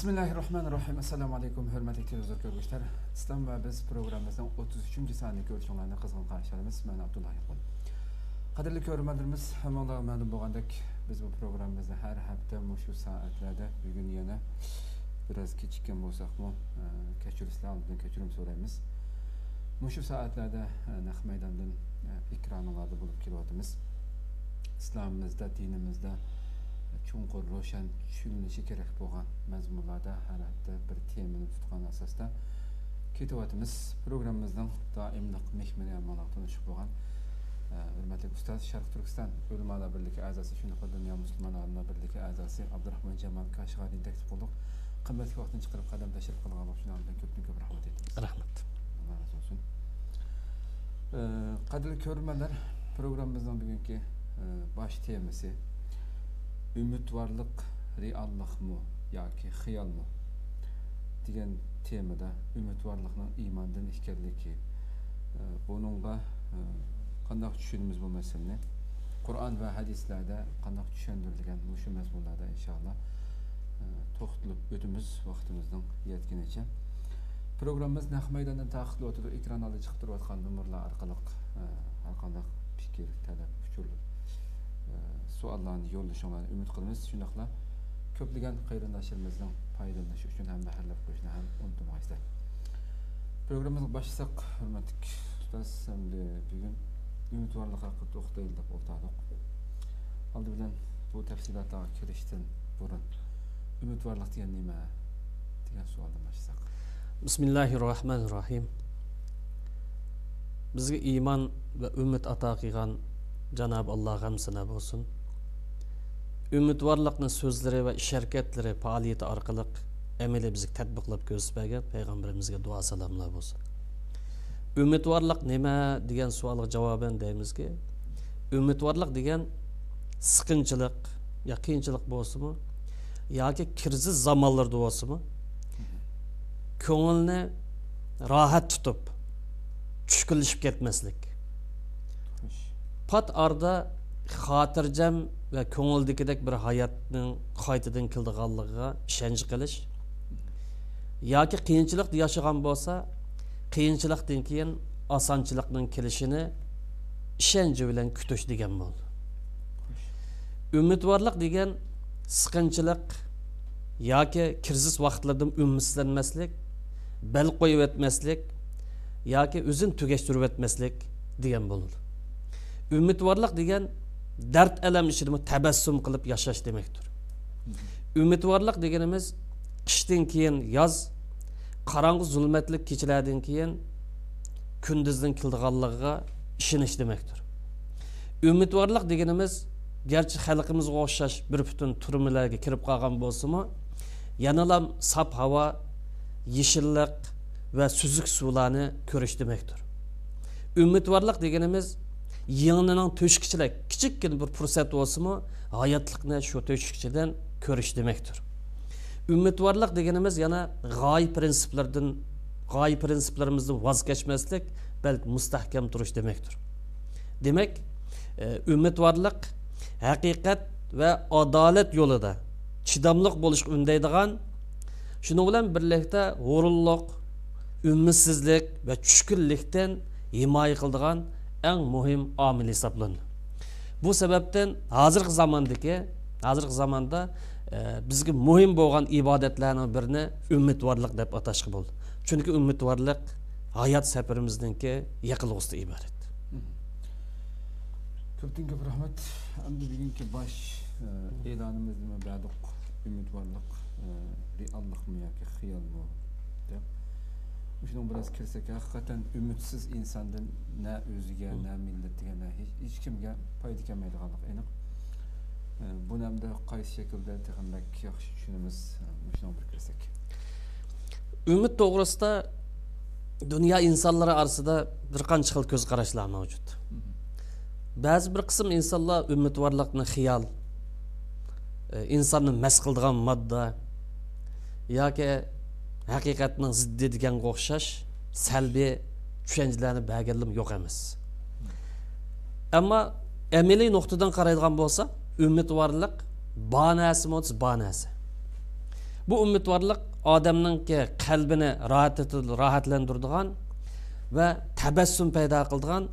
bismillahi rohmanir rohim assalomu alaykum hurmatli televizor ko'rguvchilar islom va biz programmamizdan o'ttiz uchinchi sonli ko'rishuvlarni qizg'in qarashlarimiz man abdulla yaqul qadrli ko'rmanlarimiz hammanglarga ma'lum bo'lgandek biz bu programmamizni har hafta shu soatlarda bugun yana biroz kechikkan bo'lsakmi e, kechiringizlar oldindan kechirim so'raymiz. Shu soatlarda e, naq maydondan e, ekranlarda bo'lib kelyapmiz islomimizda dinimizda чуңкур рошен түшүнүлүшү керек болған мазмунларда араты бір темени туткан асоста кетіп атабыз программабыздын дайымдык мехмини тунушу болгон hurmatli ustoz sharq turkiston ulamolar birligi a'zosi shunaqa dunyo musulmon olimlar birligi a'zosi abdurahmon jamol kashg'ariyni taklif болдық қымбатты vaqtini chiqarib qadam tashrif qilganlik ko'pdan ko'p rahmat aytamiz rahmat qadrli ko'rmanlar programmamızın umidvorlik reallikmi yoki xiyolmi degan temada umidvorlikning iymondan ekanligi buningga qandoq tushunimiz bu masalani qur'on va hadislarda qandoq tushuntirilgan shu mazmunlarda inshaalloh to'xtalib o'tamiz vaqtimizning yetgunicha programmamiz naq maydondan taqib o'tadi ekran oldiga chiqib turayotgan nomerlar orqali har qanday fikr talab uchur savollarni yo'llashinglarni umid qilamiz shundoqla ko'plagan qarindoshlarimizning foydalanishi uchun ham bahrlab qo'yishni ham unutmaysizlar programmamizni boshlasak hurmatli ustoz endi bugun umidvorlik haqida to'xtaylik deb o'rtadik oldi bu burun nima degan savoldan bismillahi rohmanir rohim bizga iymon va umid ato qilgan janob bo'lsin umidvorlikni so'zlari va ish harakatlari faoliyati orqali amaliy bizga tadbiqlab ko'rsatmagan payg'ambarimizga duo salomlar bo'lsin umidvorlik nima degan savolga javoban deymizki umidvorlik degan siqinchilik yo qiyinchilik bo'lsinmi yoki kirsiz zamonlarda bo'lsinmi ko'ngilni rohat tutib tushkunlashib ketmaslik pat arda xotirjam va ko'ngildagidek bir hayotning qaytadan keldiganligiga ishonch qilish yoki qiyinchilikda yashagan bo'lsa qiyinchilikdan keyin osonchilikning kelishini ishonchi bilan kutish degan bo'ldi. Umidvorlik degan siqinchilik yoki krizis vaqtlarda umidsizlanmaslik bel qo'yib o'tmaslik yoki o'zini tugashtirib o'tmaslik degan bo'ladi umidvorlik degan dard alam ichida tabassum qilib yashash demakdir umidvorlik deganimiz qishdan keyin yoz qorong'u zulmatli kechalardan keyin kunduzning keldiganligiga ishonish demakdir umidvorlik deganimiz garchi xalqimizga o'xshash bir butun turmalarga kirib qolgan bo'lsimi yanalam sap havo yeshillik va suzuk suvlarni ko'rish demakdir umidvorlik deganimiz yenining to'shkichilik kichikkina bir fursat bo'lsimi hayotlikni shu to'shikchidan ko'rish demakdir. Umidvorlik deganimiz yana g'oy prinsiplardan g'oy prinsiplarimizni voz kechmaslik balki mustahkam turish demakdir. Demak e, umidvorlik haqiqat va adolat yo'lida chidamliq bo'lishga undaydigan shuning bilan birlikda g'ururliq umidsizlik va tushkunlikdan himoya qiladigan әң мұхим амил Бұ бұл себептен заманды ке, азыркы заманда ә, бізге мұхим болған ибадәтләрнең біріне үмітварлық деп аташқы болды чүнки үмітварлық hayat сәпіріміздіңке yakılgısı ibaret. Köpten köp rahmet. Endi bugünkü baş elanımızda mı bəduk, ümidvarlıq. Shunga biroz kirsak haqiqatan umidsiz insondan na o'ziga na millatiga na hech kimga foyda kelmaydiganligi aniq buni hamda qaysi shaklda taqindak yaxshi tushunamiz shunga bir kirsak umid to'g'risida dunyo insonlari orasida bir qancha xil ko'z qarashlar mavjud ba'zi bir qism insonlar umidvorlikni xiyol insonni mast qiladigan modda yoki haqiqatning ziddi deganga o'xshash salbiy tushunchalarni berganlim yo'q emas. Ammo amaliy nuqtadan qaraydigan bo'lsa umidvorlik banasi narsa bo'lsa bu umidvorlik odamninki qalbini rohatlantiradigan va tabassum paydo qiladigan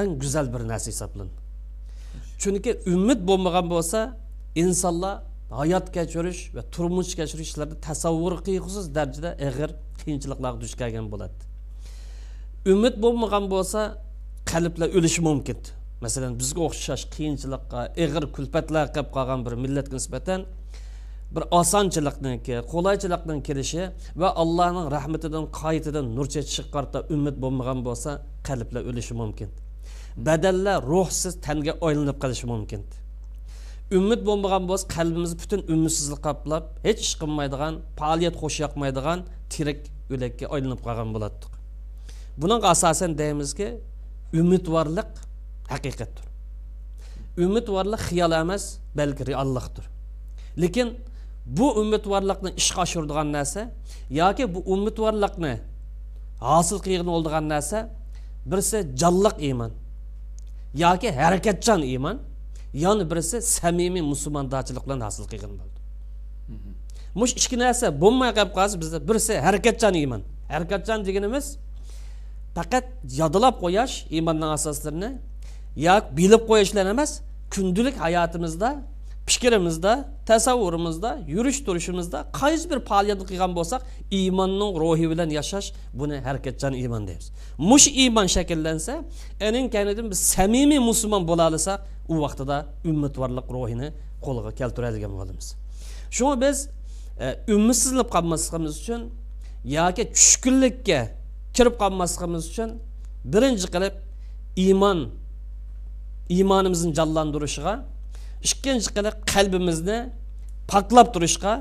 eng go'zal bir narsa hisoblanadi. Chunki umid bo'lmagan bo'lsa insonlar hayot kechirish va turmush kechirishlarda tasavvur qilg'usiz darajada ig'ir qiyinchiliklarga duch kelgan bo'ladi. Umid bo'lmagan bo'lsa qalblar o'lishi mumkin. Masalan bizga o'xshash qiyinchilikqa ig'ir kulfatlar qilib qolgan bir millatga nisbatan bir osonchilikniki qulaychilikning kelishi va allohning rahmatidan qaytadan nur chechishiga umid bo'lmagan bo'lsa qalblar o'lishi mumkin. Badanlar ruhsiz tanga aylanib qolishi mumkin. үміт болмаған болса қалбіміз бүтін үмітсіздік қаплап еш іш қылмайдыған пағалиет қошаяқмайдыған тірек өлекке айланып қалған болаттық бұның асасын дейміз ке үмітварлық хақиқаттыр үмітварлық қиял емес бәлкі бәлки реаллықтыр lekin бұл umidvorlikni ishga oshiradigan нәрсе яки бұл үмітварлықны асыл қиғын олдыған нәрсе бірсе жаллық иман яки әрекетжан иман yana birisi samimiy musulmondochilik bilan hosil qilgan bo'ldi mush ikki narsa bo'lmay qolib qolsa bizda birisi harakatchan iymon harakatchan deganimiz faqat yodlab qo'yish iymonning asoslarini yoki bilib qo'yishlar emas kundalik hayotimizda fikrimizda tasavvurimizda yurish turishimizda qaysi bir faoliyatni qilgan bo'lsak iymonning ruhi bilan yashash buni harakatchan iymon deymiz mush iymon shakllansa ening kanidan biz samimiy musulmon bo'la убактыда үммітварлық рухини қолға келтіреді деген мұғаліміз шоңа біз үмітсізіліп қалмасқымыз үшін яки түшкінлікке кіріп қалмасқымыз үшін бірінші қылып иман иманымыздың жанландырышыға ikkinchi qilib qalbimizni poklab turishga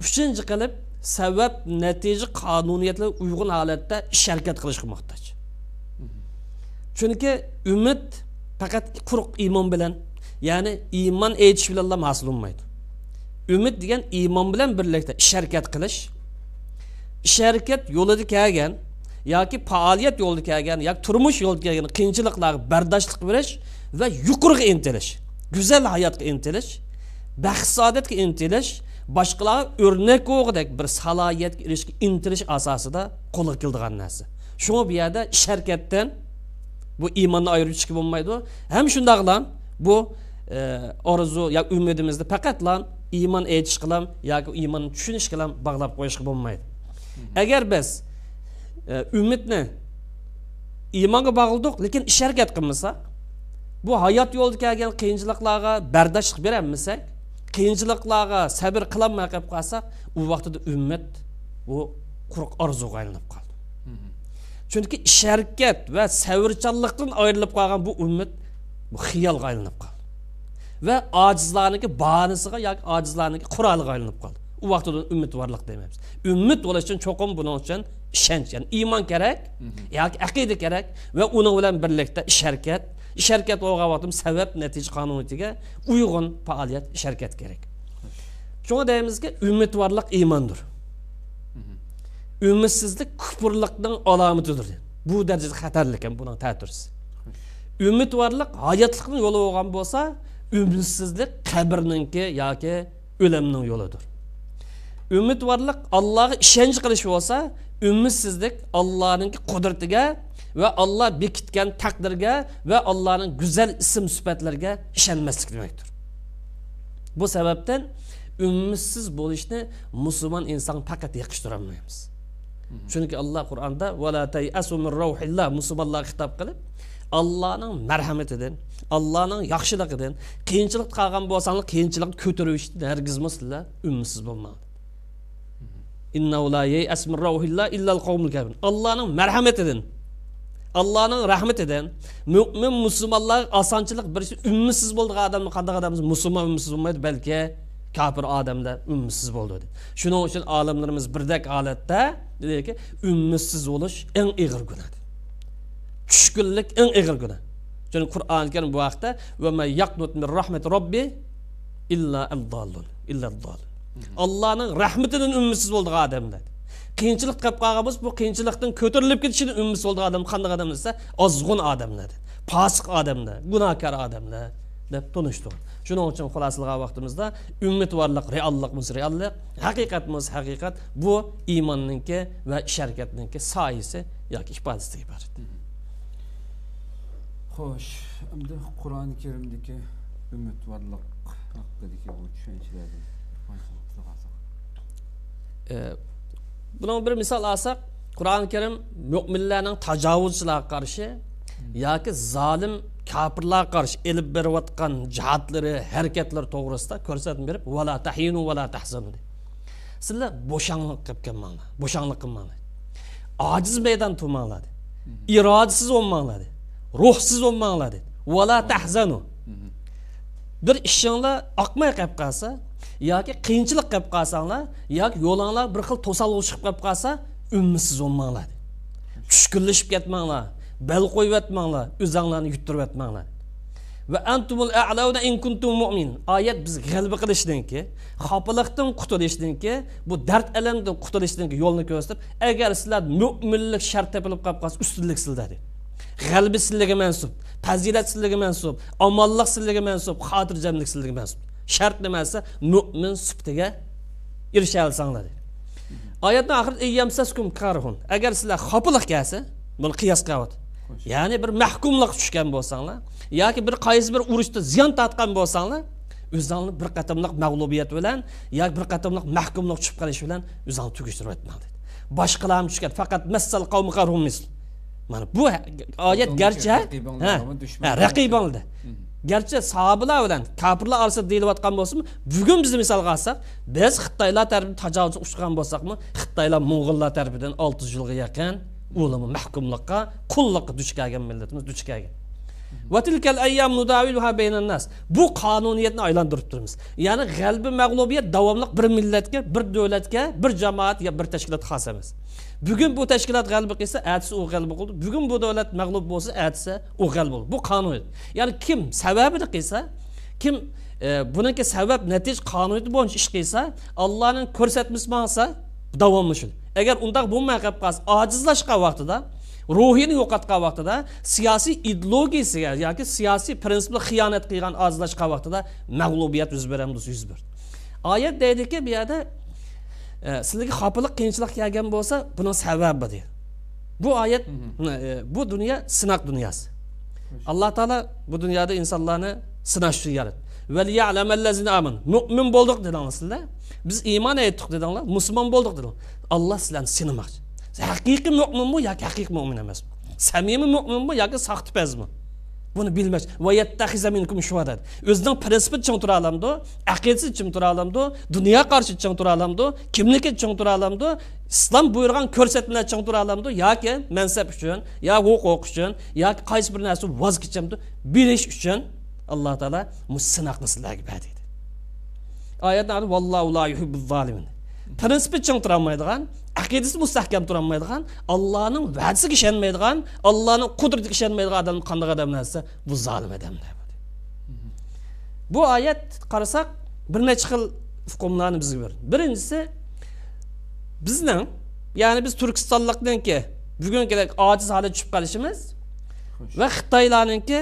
uchinchi qilib sabab natija qonuniyatlar uyg'un holatda іс әрекет qilishga muhtoj. Chunki umid faqat quruq iymon bilan ya'ni iymon aytish bilan hosil bo'lmaydi umid degan iymon bilan birlikda ish harakat qilish ish harakat yo'lida kelgan yoki faoliyat yo'lida kelgan yoki turmush yo'lida kelgan qiyinchiliklarga bardoshlik berish va yuqoriga intilish go'zal hayotga intilish baxt saodatga intilish boshqalarga o'rnak o'g'idek bir salohiyatga erishishga intilish asosida qo'lga keladigan narsa. Shu bu yerda ish harakatdan bu iymonni ayirishga bo'lmaydi ham shundoqlam bu e, orzu yoki umidimizni faqatla iymon aytish bilan yoki iymonni tushunish bilan bog'lab qo'yishga bo'lmaydi agar biz e, umidni iymonga bog'ladik lekin ish harakat qilmasak bu hayot yo'lida kelgan qiyinchiliklarga bardoshlik berolmasak qiyinchiliklarga sabr qilolmay qolib qolsak u vaqtida umid bu quruq orzuga aylanib qoldi chunki ish harakat va savrchanlikdan ayrilib qolgan bu umid bu xiyolga aylanib qoldi va ojizlarniki banisiga yoki ojizlarniki quroliga aylanib qoldi u vaqtida umidvorlik demaymiz umid bo'lish uchun cho'qim buning uchun ishonch ya'ni iymon kerak yoki aqida kerak va uni bilan birlikda harakat bo'lgan vaqtim sabab natija qonuniyatiga uyg'un faoliyat ish harakat kerak shunga deymizki umidvorlik iymondir umidsizlik kufrlikning alomatidir bu darajada xatarli ekan buning ta'tirisi. Umidvorlik hayotlikning yo'li bo'lgan bo'lsa umidsizlik qabrninki yoki o'limning yo'lidir. Umidvorlik allohga ishonch qilish bo'lsa umidsizlik allohning qudratiga va olloh bekitgan taqdirga va allohning go'zal ism sifatlariga ishonmaslik demakdir. Bu sababdan umidsiz bo'lishni musulmon inson faqat yakishtirolmaymiz chunki alloh qur'onda musulmonlarga xitob qilib allohning marhamatidan allohning yaxshiligidan qiyinchilik qolgan bo'lsanglar qiyinchilikni ko'tarishdan hargizmi sizlar umidsiz bo'lmanglar allohning marhamatidan allohning rahmatidan mo'min musulmonlar osonchilik bir umidsiz bo'lgan odamni qanday odam musulmon umidsiz bo'lmaydi balki kofir odamlar umidsiz bo'ldi shuning uchun olimlarimiz birdek holatda dediki umidsiz bo'lish eng ig'ir gunoh tushkunlik eng ig'ir gunoh chunki qur'oni karim bu haqda robbi illa illa allohning rahmatidan umidsiz bo'lgan odamlar qiyinchilik qilib qolgan bo'lsa bu qiyinchilikdan ko'tarilib ketishidan umidsiz bo'lgan odam qanday odam desa ozg'un odamlar posiq odamlar gunohkor odamlar deb tunishdik shuning uchun xulosalag'an vaqtimizda umidvorlik reallikmiz reallik haqiqatmiz haqiqat bu iymonninki va ish harakatninki soyisi yoki ifodasiga iborat xo'sh endi qur'oni karimdagi umidvorlik haqidagi bu tushunchalarni bunun bir misal alsak Kur'an-ı Kerim müminlerinin tacavuzçılara karşı yoki zalim kafirlarga qarshi elib berayotgan jihatları, hareketleri to'g'risida ko'rsatma berib vala tahinu vala tahzanu sizlar bo'shanliq qilmanglar. Ojiz maydon turmanglar irodasiz bo'lmanglar dedi. Ruhsiz bo'lmanglar dedi. Vala tahzanu bir ishinglar oqmay qolib qolsa yoki qiyinchilik qilib qolsanglar yoki yo'linglar bir xil to'salg'u chiqib qolib qolsa umidsiz bo'lmanglar tushkunlashib ketmanglar. Bel qo'yib yotmanglar o'zinglarni yuttirib yotmanglar va antumul a'launa in kuntum mu'min. Oyat biz g'alaba qilishdanki xopiliqdan qutulishdanki bu dard alamdan qutulishdanki yo'lni ko'rsatib agar sizlar mo'minlik shart topilib qolib qolsa ustunlik sizlar dedi g'alaba sizlarga mansub fazilat sizlarga mansub omonlik sizlarga mansub xotirjamlik sizlarga mansub. Shart nima desa mo'min suftiga erisha olsanglar dedi oyatni oxirida agar sizlar xopilik kelsa buni qiyos qilyapti ya'ni bir mahkumlik tushgan bo'lsanglar yoki bir qaysi bir urushda ziyon tortgan bo'lsanglar o'zingni bir qatimliq mag'lubiyat bilan yoki bir qatimliq mahkumlik tushib qolish bilan o'zingni tugishtirib aytmang dedi. Boshqalarni tushgan faqat massal qavmi qarhum misl mana bu oyat garchi raqibanglarda garchi sahobalar bilan kofirlar orasida deyilayotgan bo'lsinmi bugun bizni misolga olsak biz xitoylar tarafidan tajovuzga uchgan bo'lsakmi xitoylar mo'g'illar tarafidan olti yuz yilga yaqin o'limi mahkumlikka qulliqqa duch kelgan millatimiz duch kelgan ayyam nas. Bu qonuniyatni aylantirib turibmiz Yani g'albi mag'lubiyat davomli bir millatga, bir davlatga, bir jamoat yo bir tashkilot xos emas. Bugun bu tashkilot g'albi qilsa, ertasi u g'albi qildi. Bugun bu davlat mag'lub bo'lsa, ertasi u g'albi bo'ldi. Bu qonuniyat. Ya'ni kim sababini qilsa, kim e, buniki sabab natij qonuniyati bo'yicha ish qilsa, Allohning ko'rsatmasi bo'lsa, davomlashadi. Agar undaq bo'lmay qolib qolsa, ojizlashgan vaqtida ruhini yo'qotgan vaqtida siyosiy ideologiyasiga yoki siyosiy prinsipga xiyonat qilgan ozlashgan vaqtida mag'lubiyat yuz beradi yuz berdi. Oyat deydiki bu yerda e, sizlarga xofalik qiyinchilik kelgan bo'lsa buni sababi deydi. Bu oyat e, bu dunyo sinoq dunyosi alloh taolo bu dunyoda insonlarni sinash uchun yaratdi mo'min bo'ldik dedinglar sizlar biz iymon etdik dedinglar musulmon bo'ldik dedinglar alloh sizlarni sinamoqchi haqiqiy mo'minmi yoki haqiqiy mo'min emasmi samimiy mo'minmi yoki saxtipazmi buni bilmas va yattaxiza minkum shuhada o'zining prinsipi ching tura olamdi aqidasi ching tura olamdi dunyo qarshi ching tura kimniki ching tura islom buyurgan ko'rsatmalar ching tura olamdi yoki mansab uchun yo huquq uchun yoki qaysi bir narsa voz kechamdi bilish uchun alloh taolo musinoqni sizlarga berdi oyatni vallohu la yuhibbuz zolimin prinsipi ching turolmaydigan aqidasi mustahkam turolmaydigan allohning va'dasiga ishonmaydigan allohning qudratiga ishonmaydigan odam qanday odam desa bu zolim odamlar bu oyat qarasak bir necha xil hukmlarni bizga berdi birinchisi bizning ya'ni biz turkistonlikniki bugungi ojiz holatga tushib qolishimiz va xitoylarninki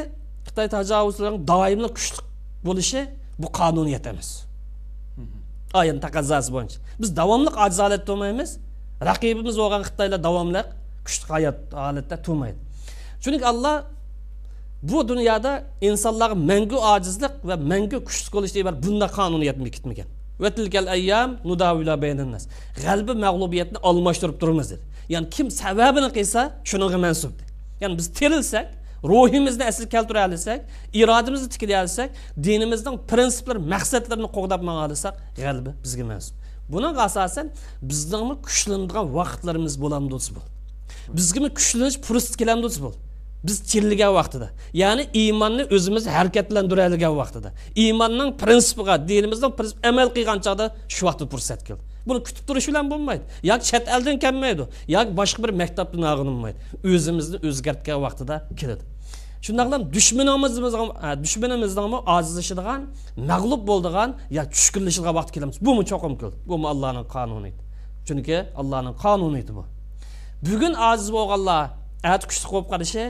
xitoy tajovuzlarining doimli kuchli bo'lishi bu qonuniyat emas. Oyatni taqozosi bo'yicha biz davomli ojiz holatda turmaymiz raqibimiz bo'lgan xitoylar davomli kuchli hayot holatda turmaydi chunki alloh bu dunyoda insonlarga mangu ojizlik va mangu kuchsiz bo'lish degan bunday nudavila baynanas g'albi mag'lubiyatni almashtirib turamiz dedi ya'ni kim sababini qilsa shunga mansub ya'ni biz terilsak ruhimizni asl keltira olsak irodamizni tiklay olsak dinimizning prinsiplari maqsadlarini qo'g'dab olsak g'albi bizga mansub buning asosan bizningmi kuchlanadigan vaqtlarimiz bo'lamdi bu. Bizgimi kuchlanish fursat kelamdi bu. Biz chilligan vaqtida ya'ni iymonni o'zimiz harakatlantiradigan vaqtida. Iymonning prinsipiga dinimizning prinsip amal qilgan chog'da shu vaqtda fursat keldi. Buni kutib turish bilan bo'lmaydi yoki chet eldan kelmaydi yoki boshqa bir maktabdan og'inilmaydi o'zimizni o'zgartgan vaqtida keladi shundoqlam dushmanimizmi dushmanimizni ojizlashadigan mag'lub bo'ldigan yo tushkunlashadigan vaqt kelamiz bumi cho'qim keldi bumi allohning qonuni chunki allohning qonuni bu. Bugun ojiz bo'lganlar at kuchli bo'lib qolishi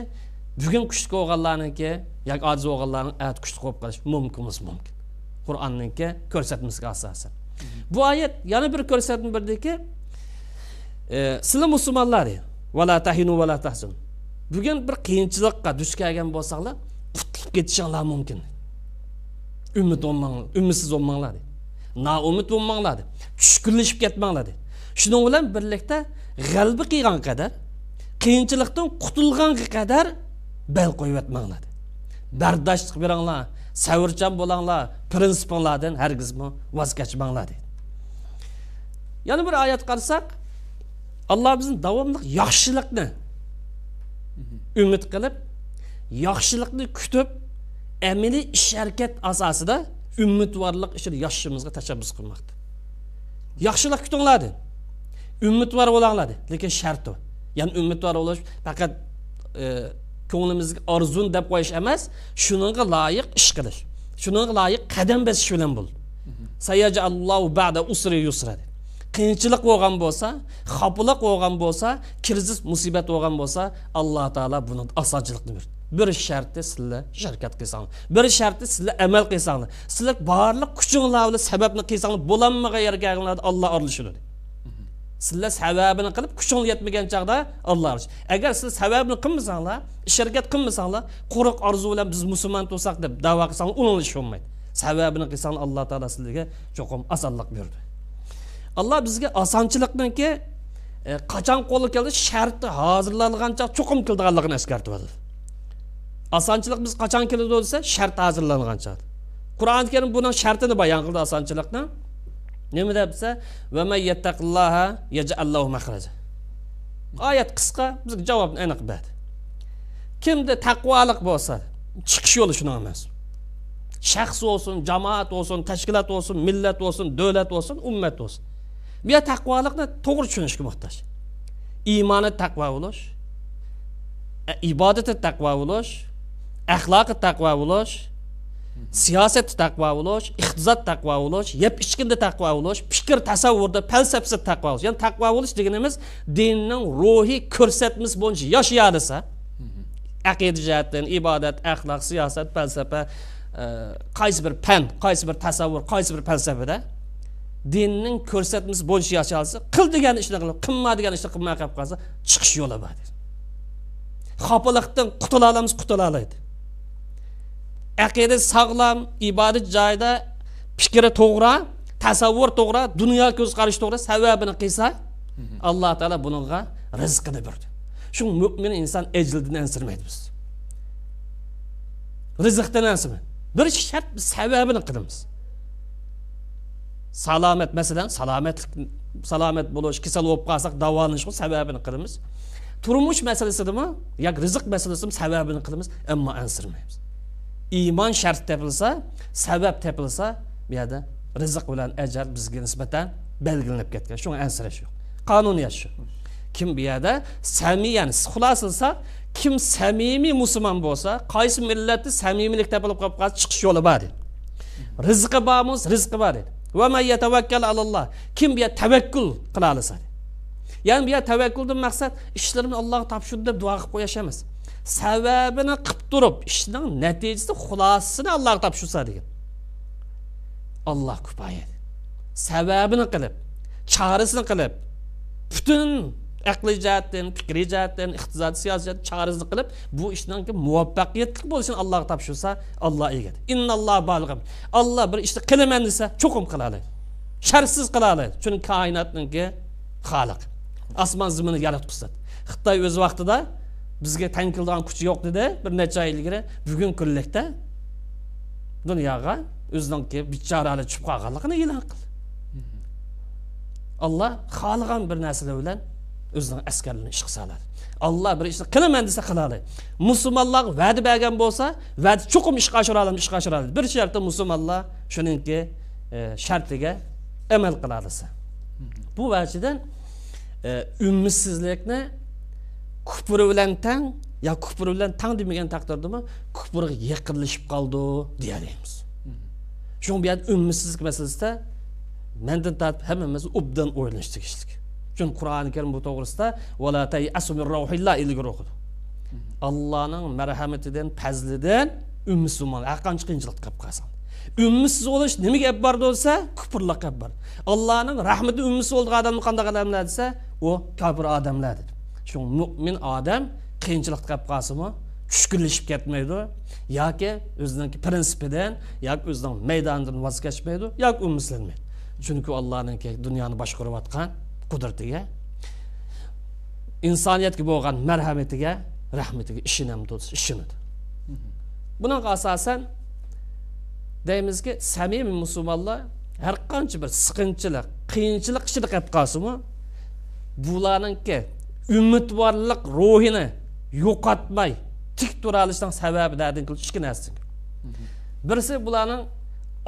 bugun kuchli bo'lganlarniki yoki ojiz bo'lganlarning at kuchli bo'lib qolishi mumkinmiz mumkin? Qur'onniki ko'rsatmasiga asosan bu oyat yana bir ko'rsatma berdiki e, sizlar musulmonlar vala tahinu vala tahzun. Bugun bir qiyinchilikqa duch kelgan bo'lsanglar qutilib ketishinglar mumkin. Umid bo'lmanglar umidsiz bo'lmanglar deydi naumid bo'lmanglar tushkunlashib ketmanglar deydi shuning bilan birlikda g'alba qilgan qadar qiyinchilikdan qutulganga qadar bel qo'yib yotmanglar deydi bardoshlik beringlar savrchan bo'langlar prinsipinglardan hargizmi voz kechmanglar deydi yana bir oyat qarasak alloh bizni davomli yaxshilikni umid qilib yaxshilikni kutib amaliy ish harakat asosida umidvorlik ishini yashashimizga tashabbus qilmoqda yaxshilik kutinglar dedi. Umidvor bo'linglar dedi. Lekin sharti bor ya'ni umidvor bo'lish faqat e, ko'nglimizga orzun deb qo'yish emas shunga loyiq ish qilish shunga loyiq qadam bosish bilan bo'ldi sayajallohu ba'da usri yusra qiyinchilik bo'lgan bo'lsa xopiliq bo'lgan bo'lsa krizis musibat bo'lgan bo'lsa alloh taolo buni osonchilikni berdi. Bir sharti sizlar sharkat qilsanglar bir sharti sizlar amal qilsanglar sizlar barliq kuchinglar bilan sababni qilsanglar bo'lolmagan yerga alloh aralashadi sizlar sababini qilib kuching yetmagan chog'da alloh aralash agar siz sababini qilmasanglar ish harakat qilmasanglar quruq orzu bilan biz musulmon bo'lsak deb da'vo qilsanglar uni ish bo'lmaydi sababini qilsanglar alloh taolo sizlarga cho'qim osonlik berdi alloh bizga osonchilikniki e, qachon qo'li keldi sharti hozirlangancha cho'qim keldiganligini eskartib oldi osonchilik biz qachon keladi desa shart hozirlangancha qur'oni karim buni shartini bayon qildi osonchilikni nima debsa va oyat qisqa bizga javobni aniq berdi. Kimda taqvolik bo'lsa chiqish yo'li shunaqa emas. Shaxs bo'lsin jamoat bo'lsin tashkilot bo'lsin millat bo'lsin davlat bo'lsin ummat bo'lsin. Bu yer taqvolikni to'g'ri tushunishga muhtoj. Iymoni taqvo bo'lish e, ibodati taqvo bo'lish axloqi taqvo bo'lish siyosatda taqvo bo'lish iqtisod taqvo bo'lish yeb ichkinda taqvo bo'lish fikr tasavvurda falsafasida taqvo bo'lish ya'ni taqvo bo'lish deganimiz dinning ruhiy ko'rsatmasi bo'yicha yashayolsa aqida jihatdan ibodat axloq siyosat falsafa e, qaysi bir fan qaysi bir tasavvur qaysi bir falsafada dinning ko'rsatmasi bo'yicha yashalsa qil degan ishni qilib qilma degan ishni qilmay qolib qolsa chiqish yo'li bor deydi xafalikdan qutula olamiz qutula oladi. Aqida sog'lom ibodat joyida fikri to'g'ri tasavvur to'g'ri dunyo ko'z qarashi to'g'ri sababini qilsa alloh taolo bunga rizqini berdi shu mo'min inson ejlidan ansirmaydi biz rizqdan ansirmaydi bir shart biz sababini qilamiz salomat masalan salomatlik salomat bo'lish kasal bo'lib qolsak davolanish sababini qilamiz turmush masalasidami yoki rizq masalasida sababini qilamiz ammo ansirmaymiz iymon shart topilsa sabab topilsa bu yerda rizq bilan ajal bizga nisbatan belgilanib ketgan. Shunga ansirash yo'q. Qonuniyat shu kim bu yerda samiyan xulosalasa kim samimiy musulmon bo'lsa qaysi millatda samimiylik topilib qolib qolsa chiqish yo'li bor deydi rizqi bormi rizqi bor deydi va alalloh kim bu yerda tavakkul qila olsa ya'ni bu yer tavakkuldan maqsad ishlarimni allohga topshirdim deb duo qilib qo'yish emas sababini qilib turib ishning natijasi xulosasini allohga topshirsa degan alloh kifoya sababini qilib chorasini qilib butun aqliy jihatdan fikriy jihatdan iqtisodiy siyosiy chorasini qilib bu ishning muvaffaqiyatli bo'lishini allohga topshirsa alloh egadi innalloh balig'im alloh bir ishni qilaman desa cho'qim qila oladi shartsiz qila oladi chunki koinotniki xoliq osmon zaminni yaratqusi xitoy o'z vaqtida бізге тән қылған күш жоқ деді бір нече ай илгери бүгін күллекте дүнияға өзінікі бичараны түшіп қалғанлығын илан қылды алла қалған бір нәрселер білән өзінің әскерлерін ішқа салады алла бір ishni qilaman desa qila oladi musulmonlarga va'da bergan bo'lsa va'da chuqur ishga oshira bir sharti musulmonlar shuninki e, shartiga amal qila bu kufri bilan tang yo kufri bilan tang demagan taqdirdami kufrga yaqinlashib qoldi deyolamiz shu bu yerda umidsizlik masalasida mandan tortib hammamiz obdan o'ylash tegishli chunki qur'oni karim bu to'g'risida ilgari o'qidi Allohning marhamatidan, fazlidan ümmisiz bo'lmadi. Har qancha qiyinchilik qilib qolsin. Ümmisiz bo'lish nima gap bor bo'lsa, kufrlik gap bor. Allohning rahmati ümmisiz bo'lgan odamni qanday odamlar desa, u kofir odamlar dedi. Shu mo'min odam qiyinchilikda qolib qolsa-mu, tushkunlashib ketmaydi. Yoki o'zining prinsipidan yoki o'zining maydonidan voz kechmaydi yoki ummislanmaydi chunki allohniki dunyoni boshqarayotgan qudratiga insoniyatga bo'lgan marhamatiga rahmatiga ishinamdi ishinadi bunaqa asosan deymizki samimiy musulmonlar har qancha bir siqinchilik qiyinchilik ichida qolib qolsinmi bularninki umidvorlik ruhini yo'qotmay tik tura nereden kelib ikki narsa birisi bularning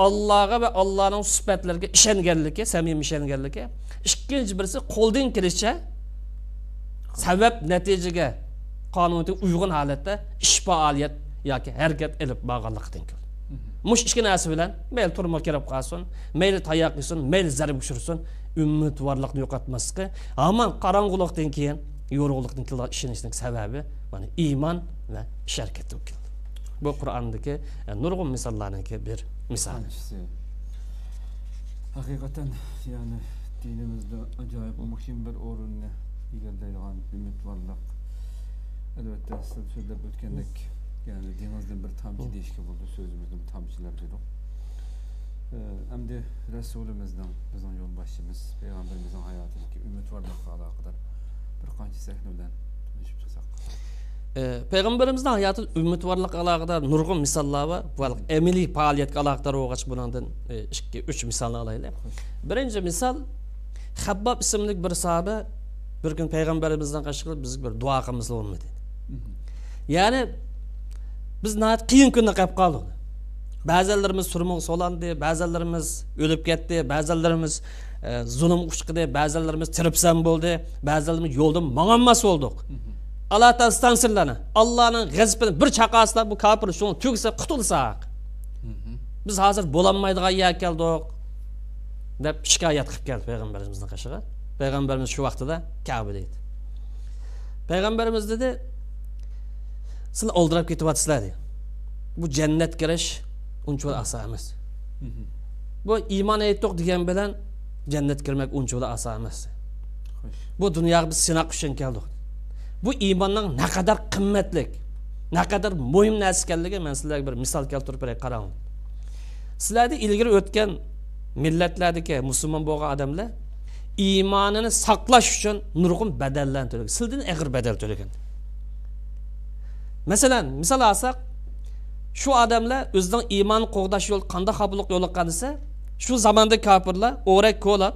allohga va allohning sifatlariga ishonganligi samimiy ishonganligi ikkinchi birisi qo'ldan kelishicha sabab natijaga qonunga uyg'un holatda ish faoliyat yoki harakat ilib borganlikdan keldi mush ikki narsa bilan mayli turma kirib qolsin mayli tayoq yesin mayli zarb tushirsin umidvorlikni yo'qotmaslikqa hamon qorong'ulikdan keyin yorug'likdan kelgan ishonishning sababi mana iymon va ish harakatdan keldi bu qur'ondagi nurg'un misollarniki bir misol? Hakikaten yani dinimizde acayip muhim bir o'rinni egallaydigan umidvorlik albatta siz so'zlab o'tgandek yani dengizdan bir tomchi deyishga bo'ldi so'zimizdan tomchilar dedik endi rasulimizdan bizning yo'lboshchimiz payg'ambarimizning hayotidagi umidvorlikqa aloqador bir qancha sahna bilan tanishib chiqsak payg'ambarimizning hayoti nurg'un misollar bor bu amaliy faoliyatga aloqador bo'lgach bundan ikki uch misolni olaylik birinchi misol habbob ismli bir sahoba bir kun payg'ambarimizdan qarshi qilib bizga bir duo bo'lmaydi ya'ni biz qiyin kunda qolib qoldik ba'zilarimiz turmoq solandi ba'zilarimiz ba'zilarimiz e, zulm uchqidi ba'zilarimiz tiribsam bo'ldi ba'zilarimiz yo'ldan mangolmas bo'ldik. Alloh taolo stansirlarni allohning g'azbini bir chaqasida bu kofir shuni tugsa qutulsak. Biz hozir bo'lolmaydigan yerga keldik deb shikoyat qilib keldi payg'ambarimizni qashig'i. Payg'ambarimiz shu vaqtida kabi deydi payg'ambarimiz dedi sizlar oldirab ketyapsizlar deydi bu jannat kirish unchalik oson emas. Bu iymon aytdik degan bilan jannatga kirmak unchalik oson emas. Bu dunyoga biz sinoq uchun keldik. Bu iymonning naqadar qimmatlik naqadar muhim narsa ekanligi man sizlarga bir misol keltirib beray qarang. Sizlarda ilgari o'tgan millatlardagi musulmon bo'lgan odamlar iymonini saqlash uchun nurg'un badallarni to'lagan sizdan ig'ir badal to'lagan masalan misol olsak shu odamlar o'zining iymon qo'g'dash yo'l qanday qabulliq yo'liqqan desa shu zamonda kofirlar o'rak ko'lab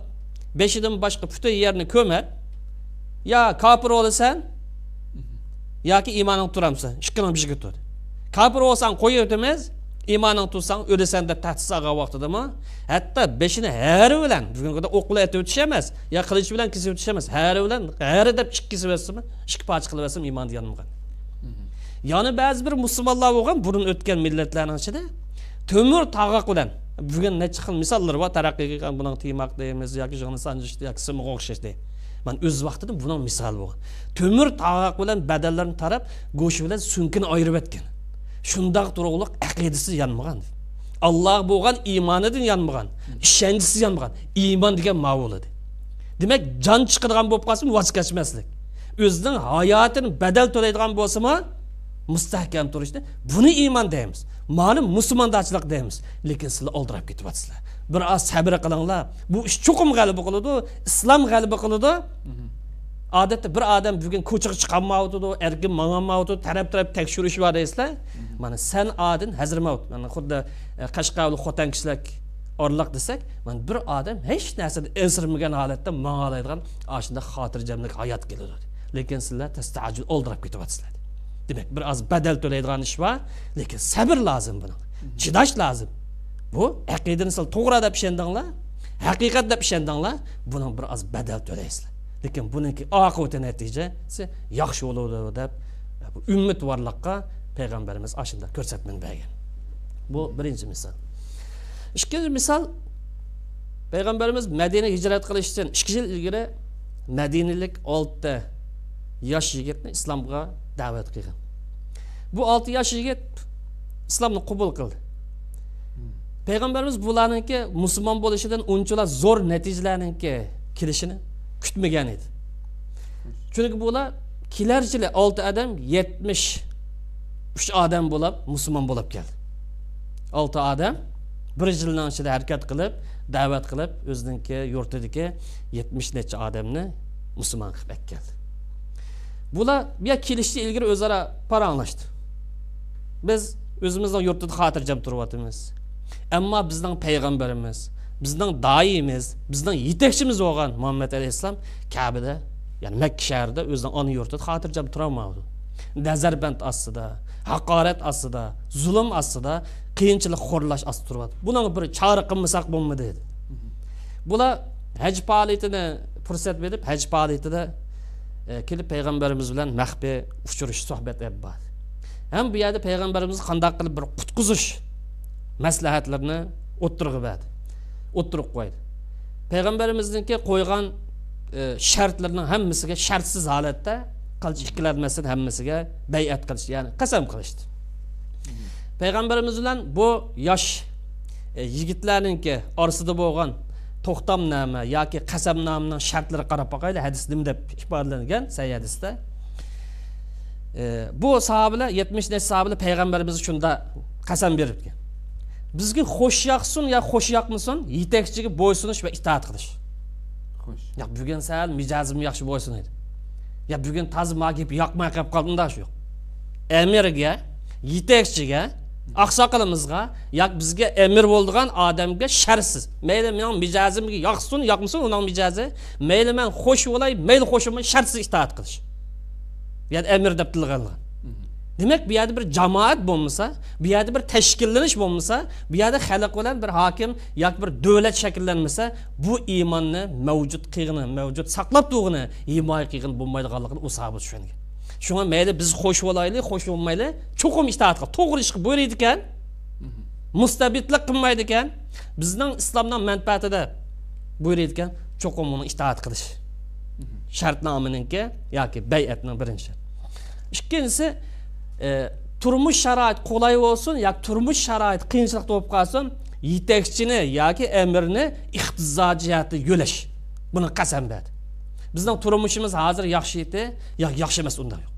beshidan boshqa butun yerni ko'mar yo kofir bo'lasan yoki iymoning turamsan ikkining biriga tur kofir bo'lsang qo'yib o'tamiz iymoning tursang o'lasan deb tahdid solgan vaqtidami hatto beshini hari bilan bugungi kunda o'q bilan aytib o'tish emas yo qilich bilan kesib o'tish emas hari bilan hari deb ikki kesib o'tsimi ikki parcha qilib o'tsam iymon yanmagan yana ba'zi bir musulmonlar bo'lgan burun o'tgan millatlarning ichida to'mir tog'oq bilan bugun necha xil misollar bor taraqqiy qilgan buning tiymoq deymiz yoki jig'ini sanjish yoki simga o'xshash deydi man o'z vaqtida buni misol bo'lgan. To'mir tog'oq bilan badallarni tarab go'shti bilan sunkini ayirib etgan shundoq turug'liq aqidasi yanmagan. Alloh bo'lgan iymonidan yanmagan ishonchisi yanmagan iymon degan mavludi demak jon chiqadigan bo'lib qolsa voz kechmaslik. O'zining hayotini badal to'laydigan bo'lsimi? Mustahkam turishni buni iymon ma'lum musulmondachilik deymiz. Lekin sizlar oldirab ketyapsizlar. Bir oz sabr qilinglar. Bu ish chuqum g'alaba qiladi islom g'alaba qiladi. Odatda bir odam bugun ko'chaga chiqolmayotidi erkin mangolmayotidi taraf taraf tekshirish bor deysizlar mana san odin hazirmavt mana xuddi qashqarli xotan kishilar orliq desak mana bir odam hech narsani esirmagan holatda mangolaydigan ana shunday xotirjamlik hayot keladi. Lekin sizlar tastajil oldirab ketyapsizlar demak bir oz badal to'laydigan ish bor lekin sabr lozim buni chidash lozim bu aqidani siz to'g'ri deb ishondinglar haqiqat deb ishondinglar buning bir oz badal to'laysizlar lekin buniki oqibati natijasi yaxshi bo'ladi deb bu umidvorlikqa payg'ambarimiz ana shunday ko'rsatmani bergan. Bu birinchi misol ikkinchi misol payg'ambarimiz madina hijrat qilish uchun ikki yil ilgari madinalik oltita yosh yigitni islomga da'vat qilgan. Bu 6 yosh yigit islomni qabul qildi. Payg'ambarimiz bularniki musulmon bo'lishidan unchalar zo'r natijalarniki kelishini kutmagan edi. Chunki bular kelarchilar olti odam yetmish uch odam bo'lib musulmon bo'lib keldi. Olti odam bir yilni ichida harakat qilib da'vat qilib o'ziniki yurtidagi yetmish necha odamni musulmon qilib keldi. Bular bu kelishdan ilgari o'zaro paranglashdi biz o'zimizning yurtida xotirjam turyapmiz ammo bizning payg'ambarimiz bizning doimiz bizning yetakchimiz bo'lgan muhammad alayhissalom kabida ya'ni makka shahrida o'zining ona yurtida xotirjam turolmadi nazarband ostida haqorat ostida zulm ostida qiyinchilik xo'rlash ostida turyapti buning bir chora qilmasak bo'lmaydi dedi bular haj faoliyatini fursat berib haj faoliyatida E, kelib payg'ambarimiz bilan maxfiy uchrash suhbat bor. Ham bu yerda payg'ambarimiz qandoq qilib bir qutqizish maslahatlarni o'tirg'ibadi o'tirib qo'ydi. Payg'ambarimizniki qo'ygan e, shartlarning hammasiga shartsiz holatda qilch ikkilanmasdan hammasiga bayat qilish ya'ni qasam qilishdi. Payg'ambarimiz bilan bu yosh e, yigitlarninki orasida bo'lgan to'xtamnoma yoki qasamnomaning shartlari qarab boqaylik hadis nima deb ifodalangan sahih hadisda e, bu sahobalar yetmish necha sahobalar payg'ambarimiz shunda qasam beribgan bizga xo'sh yoqsin yo xo'sh yoqmasin yetakchiga bo'ysunish va itoat qilish. Xo'sh ya bugun sal mijozim yaxshi bo'lsin edi ya bugun tozi magib yoqmay qolib qoldi undoq shu yo'q. Amirga yetakchiga ақсақалымызға як бізге әмір болдыған адамға шәрсіз мейлі менің мижәзімге яқсын яқмысын оның мижәзі мейлі мен хош болай мейлі хошыма шәрсіз итаат қылыш яғни әмір деп тілғанлған demak bu yerda bir jamoat bo'lmasa bu yerda bir tashkillanish bo'lmasa bu yerda xalq bilan bir hokim yoki bir davlat shakllanmasa bu iymonni mavjud qiyini mavjud saqlab turg'ini himoya qiyini bo'lmaydiganligini usabi tushungan. Shunga mayli biz qo'shib bo'laylik qo'shib bo'lmaylik cho'qim itoat qil to'g'ri ish qilib bo'laydi ekan mustabidlik qilmaydi ekan bizning islomning manfaatida buyuraydi ekan cho'qim uni itoat qilish shartnomaniki yoki bay'atning birinchi shart ikkinchisi e, turmush sharoit qulay bo'lsin yoki turmush sharoit qiyinchilik bo'lib qolsin yetakchini yoki amirni jihati yo'lash buni qasam berdi bizning turmushimiz hozir yaxshi edi yoki yaxshi emas undan yo'q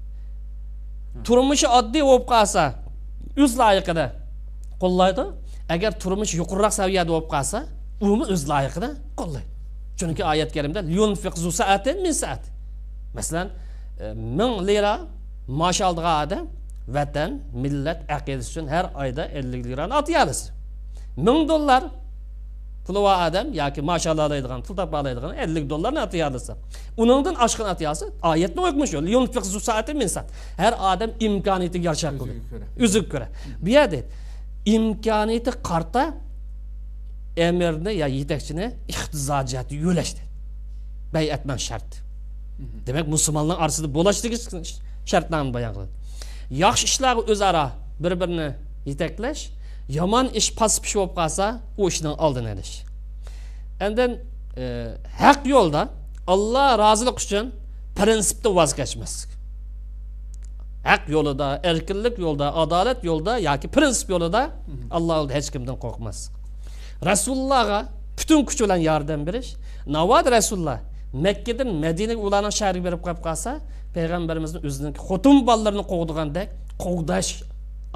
turmushi oddiy bo'lib qolsa o'z loyiqida qo'llaydi. Agar turmush yuqoriroq saviyada bo'lib qolsa uni o'z loyiqida qo'llaydi. Chunki oyat karimda masalan e, ming lira maosh oldigan odam vatan millat aqidasi uchun har oyda ellik lirani atayolasiz ming dollar puli bor odam yoki mashallah oladigan pul topa oladigan ellik dollarni atayolasa uningdan oshgan atayolsa oyatni hukmi shu yunfiq zu saatin min saat har odam imkoniyatiga yarasha qildi o'ziga ko'ra o'ziga ko'ra bu yerda imkoniyati qarta emirni yo yetakchini iqtisodiyati yo'lashdi bayatman shart demak musulmonlar orasida bo'lishligi shartlarni bayon qiladi. Yaxshi ishlarga o'zaro bir birini yetaklash yomon ish pas pish bo'lib qolsa u ishning oldini olish endin e, haq yo'lda olloh rozilik uchun prinsipda voz kechmaslik haq yo'lida erkinlik yo'lida adolat yo'lida yoki prinsip yo'lida alloh yo'lida hech kimdan qo'rqmaslik rasulullohga butun kuch bilan yordam berish navod rasululloh makkadan madinaga ularni shahriga berib qo'yib qolsa payg'ambarimizni o'zining xotin bolalarini quvdigandek quvdash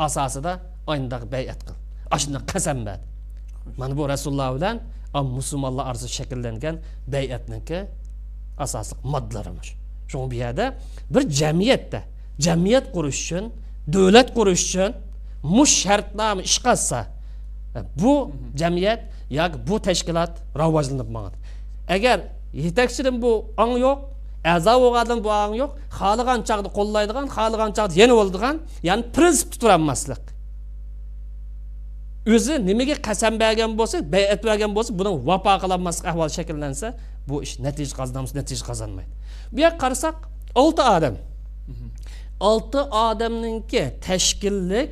asosida ayndaq bayat qil ashunda qasam berdi mana bu rasululloh bilan musulmonlar orasida shakllangan bayatniki asosli moddalarimiz. Shu bu yerda bir jamiyatda jamiyat qurish uchun davlat qurish uchun mush shartnoma ish qilsa bu jamiyat yoki bu tashkilot rivojlanib boradi. Agar yetakchidan bu ang yo'q a'zo bo'lgandan bu ang yo'q xohlagan chog'da qo'llaydigan xohlagan chog'da yenib oladigan ya'ni prinsipda turolmaslik o'zi nimaga qasam bergan bo'lsa bayat bergan bo'lsa buni vafo qilolmaslik ahvol shakllansa bu ish natija qozonamiz natija qozonmaydi. Bu yoqqa qarasak olti odam. Olti odamninki tashkillik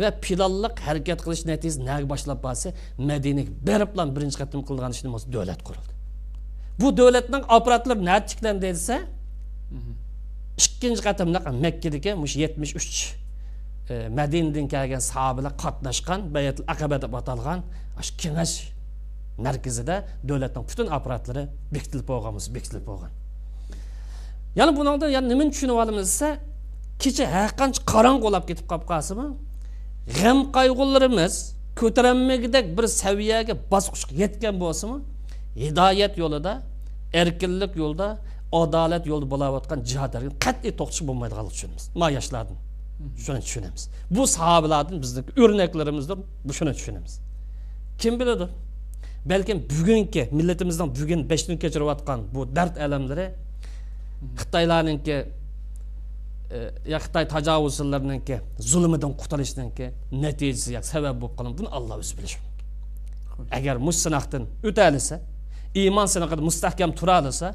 va pilonliq harakat qilish natijasi naga boshlab borsa madinaga beribla birinchi qatim qilgan ish nima bo'lsa davlat qurildi. Bu davlatning operatlari nada tiklandi desa ikkinchi qatimda makkadagi mush yetmish uch e, Madinadan kelgan sahobalar qatnashgan Bayatul Aqaba deb atalgan shu kengash markazida davlatning butun apparatlari bekitilib bo'lganmiz, bekitilib bo'lgan. Yana buningdan yana nimani tushunib olamiz desa, kecha haqqancha qorong'ulab ketib qolib qolsimi, g'am qayg'ularimiz ko'taranmagidek bir saviyaga bosqichga yetgan bo'lsimi, hidoyat yo'lida, erkinlik yo'lida, adolat yo'lida bo'layotgan jihodlarga qat'iy to'xtatish bo'lmaydiganligini tushunamiz. Ma yoshlardan. Shuni tushunamiz. Bu sahobalardan bizning o'rnaklarimizdir. Bu shuni tushunamiz. Kim biladi? Balkim bugungi millatimizning bugun 5 kun kechirayotgan bu dard alamlari Xitoylarninki e, ya Xitoy tajovuzchilarininki zulmidan qutulishningki natijasi ya sabab bo'lib qolgan. Buni Alloh o'zi bilishi. Agar mush sinoqdan o'ta olsa, iymon sinoqida mustahkam tura olsa,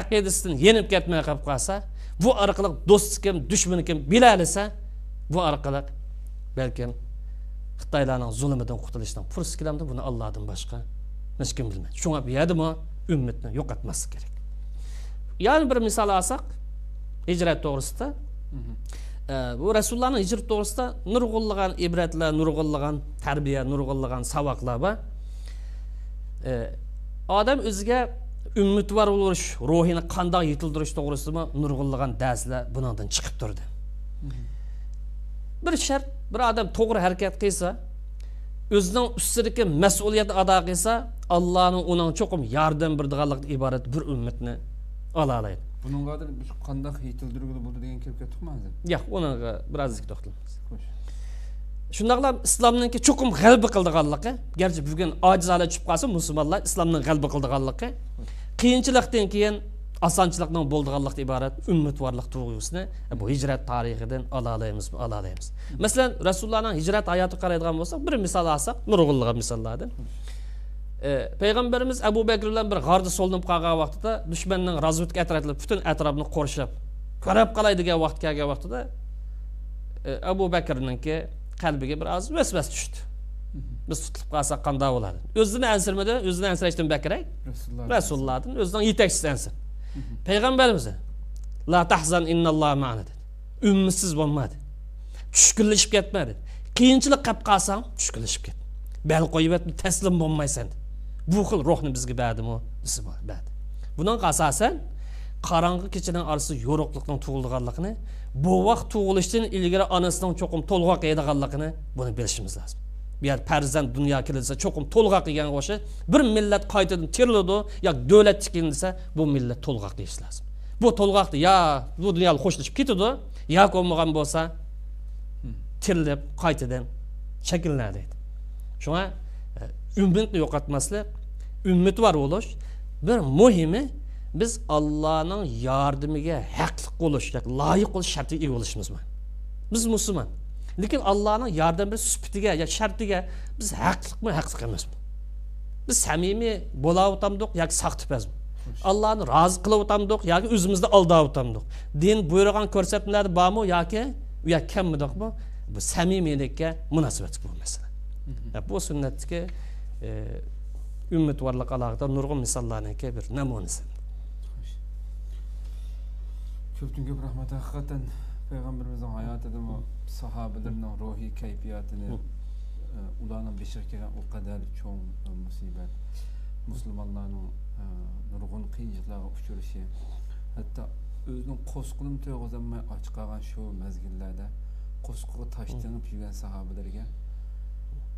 aqidasidan yenib ketmay qolib qolsa, bu orqali do'st kim, dushman kim bila olsa, bu orqali balkim Xitoylarning zulmidan qutulishdan fursat kelamdi. Buni Allohdan boshqa hech kim bilmaydi. Shunga bu yerda ummatni yo'qotmaslik kerak. Yani bir misal alsak hicret to'g'risida e, bu rasulullohning hijrat to'g'risida nurg'unlagan ibratlar nurg'unlagan tarbiya nurg'unlagan saboqlar bor e, odam o'ziga umidvor bo'lish ruhini qandoq yetildirish to'g'risida nurg'unlagan darslar bundan chiqib turdi bir shart bir odam to'g'ri harakat qilsa o'zining ustidagi mas'uliyatni ado qilsa allohning uning cho'qim yordam beradiganlikdan iborat bir ummatni ola oladi biz qandaq yetildirgili bo'ldi degan kelib ketdikmi hozir? yo'q uniga birozlik to'xtalamiz Xo'sh. shundoqla islomniki cho'qim g'alba qildiganligi garchi bugun ojiz holat tushib qolsa musulmonlar islomning g'alba qildiganligi qiyinchilikdan keyin асанчылықның болдығалық ибарат үмітварлық туғысыны бұл хижрат тарихыдан ала алаймыз ала алаймыз мәселен расулланың хижрат аяты қарайдыған болсақ бір мысал алсақ нұрғұлыға мысаллады ә, пайғамбарымыз әбу бәкір білән бір ғарды солынып қалған уақытыда дұшманның разведка әтрапылып бүтін әтрапын қоршап қарап қалай деген уақыт келген уақытыда әбу бәкірнікі қалбіге бір аз уәсуәс түшті біз тұтылып қалсақ қандай болады өзіне әнсірмеді өзіне әнсірештен бәкірәй расулладың өзінің жетекшісі әнсір ansir payg'ambarimiz la tahzan innalloh ma'ana dedi. Umidsiz bo'lmadi. Tushkunlashib ketma dedi qiyinchilik qilib qolsang tushkunlashib ket bel qo'yib yotib taslim bo'lmaysan dedi. Bu xil ruhni bizga berdimi? bizi berdi. Bunga asosan qorong'i kechaning orasida yo'riqlikning tug'ilganligini bu vaqt tug'ilishdan ilgari onasining cho'qim to'lg'oq yeydiganligini buni bilishimiz lozim bu yer farzand dunyoga kelsa cho'qim to'lg'oq yegan o'sha bir millat qaytadan tiriladi yo davlat tikilsa bu millat to'lg'oq yeyish lozim bu to'lg'oqni yo bu dunyoga qo'shilishib ketadi yo bo'lmagan bo'lsa tirilib qaytadan shakllanadi shunga e, umidni yo'qotmaslik umidvor bo'lish bir muhimi biz Allohning yordamiga haqli bo'lish loyiq bo'lish shartiga ega bo'lishimiz biz musulmon lekin Allohning yordami sifatiga yo shartiga biz haqliqmi haqliq emasmi biz samimiy bo'layotgandik yoki saqtibazmi Allohni rozi qilayotgandik yoki o'zimizni aldayotgandik din buyurgan ko'rsatmalar bormi yoki u yoq kammidikmi bu samimiylikka munosabatli bu masala. Ya bu sunnatga e, umidvorlik alohida nurg'un misollarniki bir namunasi. Ko'pdan ko'p rahmat haqiqatan payg'ambarimizning hayotida bu sahobalarning ruhiy kayfiyatini Hı. e, kelgan u qadar cho'ng e, musibat musulmonlarning e, nurg'un qiyinchiliklarga uchrashi hatto o'zining qo'sqilib to'yg'izolmay och qolgan shu mezgillarda qo'sqiga tashlanib yurgan sahobalarga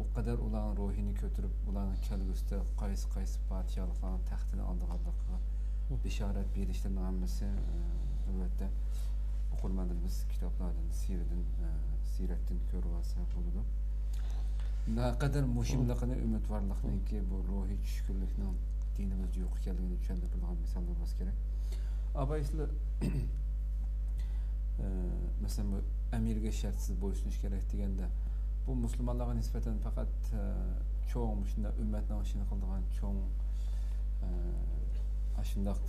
u qadar ularning ruhini ko'tarib ularning kelgusida qaysi qaysi podshohliklarning taxtini oldiganligiga berishlarni hammasi e, albatta o'qirmanlarimiz kitoblardan siyradan e, siyratdan ko'rib olsa bo'ladi naqadar muhimligini umidvorlikniki bu ruhiy tushkunlikning dinimizda yo'q ekanligini tushuntiradigan misollar bo'lsa kerak abayslar masalan bu amirga shartsiz bo'ysunish kerak deganda bu musulmonlarga nisbatan faqat e, cho'ng shunday ummatni ishini qildigan cho'ng e, shundoq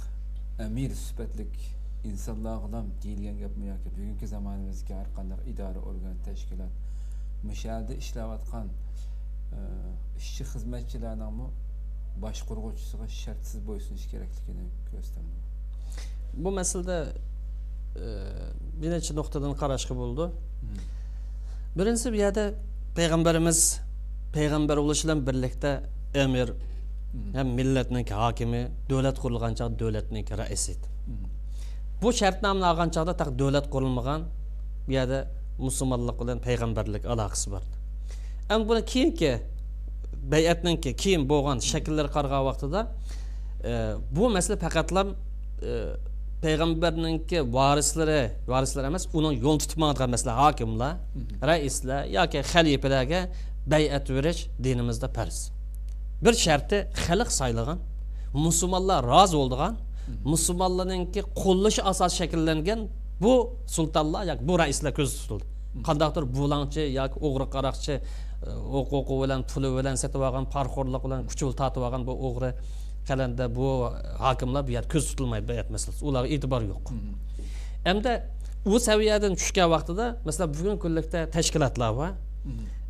ham deyilgan gapmi yoki bugungi zamonimizga har qanday idora organ tashkilot mishalda ishlayotgan ishchi xizmatchilarningmi boshqurg'uvchisiga shartsiz bo'ysunish kerakligini ko'rsataman bu masalada e, bir necha nuqtadan qarashga bo'ldi birinchisi bu yerda payg'ambarimiz payg'ambar bo'lish bilan birlikda amir ham millatniki hokimi davlat qurilgan chog'da davlatniki raisi edi bu shartnomani olgan chog'da taq davlat qurilmagan bu yerda musulmonlik bilan payg'ambarlik aloqasi bor endi buni keyingi bay'atniki keyin bo'lgan shakllar qaragan vaqtida e, bu masala faqatlam e, payg'ambarninki varislari varislar emas uning yo'l tutmaydigan masalan hokimlar raislar yoki xalifalarga bay'at berish dinimizda farz. Bir sharti xalq saylagan musulmonlar rozi bo'ldigan musulmonlarninki qo'llashi asosiy shakllangan bu sultonlar yoki bu raislar ko'zda tutildi qandaqdir bulangchi yoki o'g'ri qaroqchi huquqi bilan puli bilan sotib olgan parxo'rlik bilan kuchi tortib olgan bu o'g'ri qalanda bu hokimlar bu ko'z tutilmaydi e'tibor yo'q. Hamda u saviyadan tushgan vaqtida masalan bugungi kunlikda tashkilotlar bor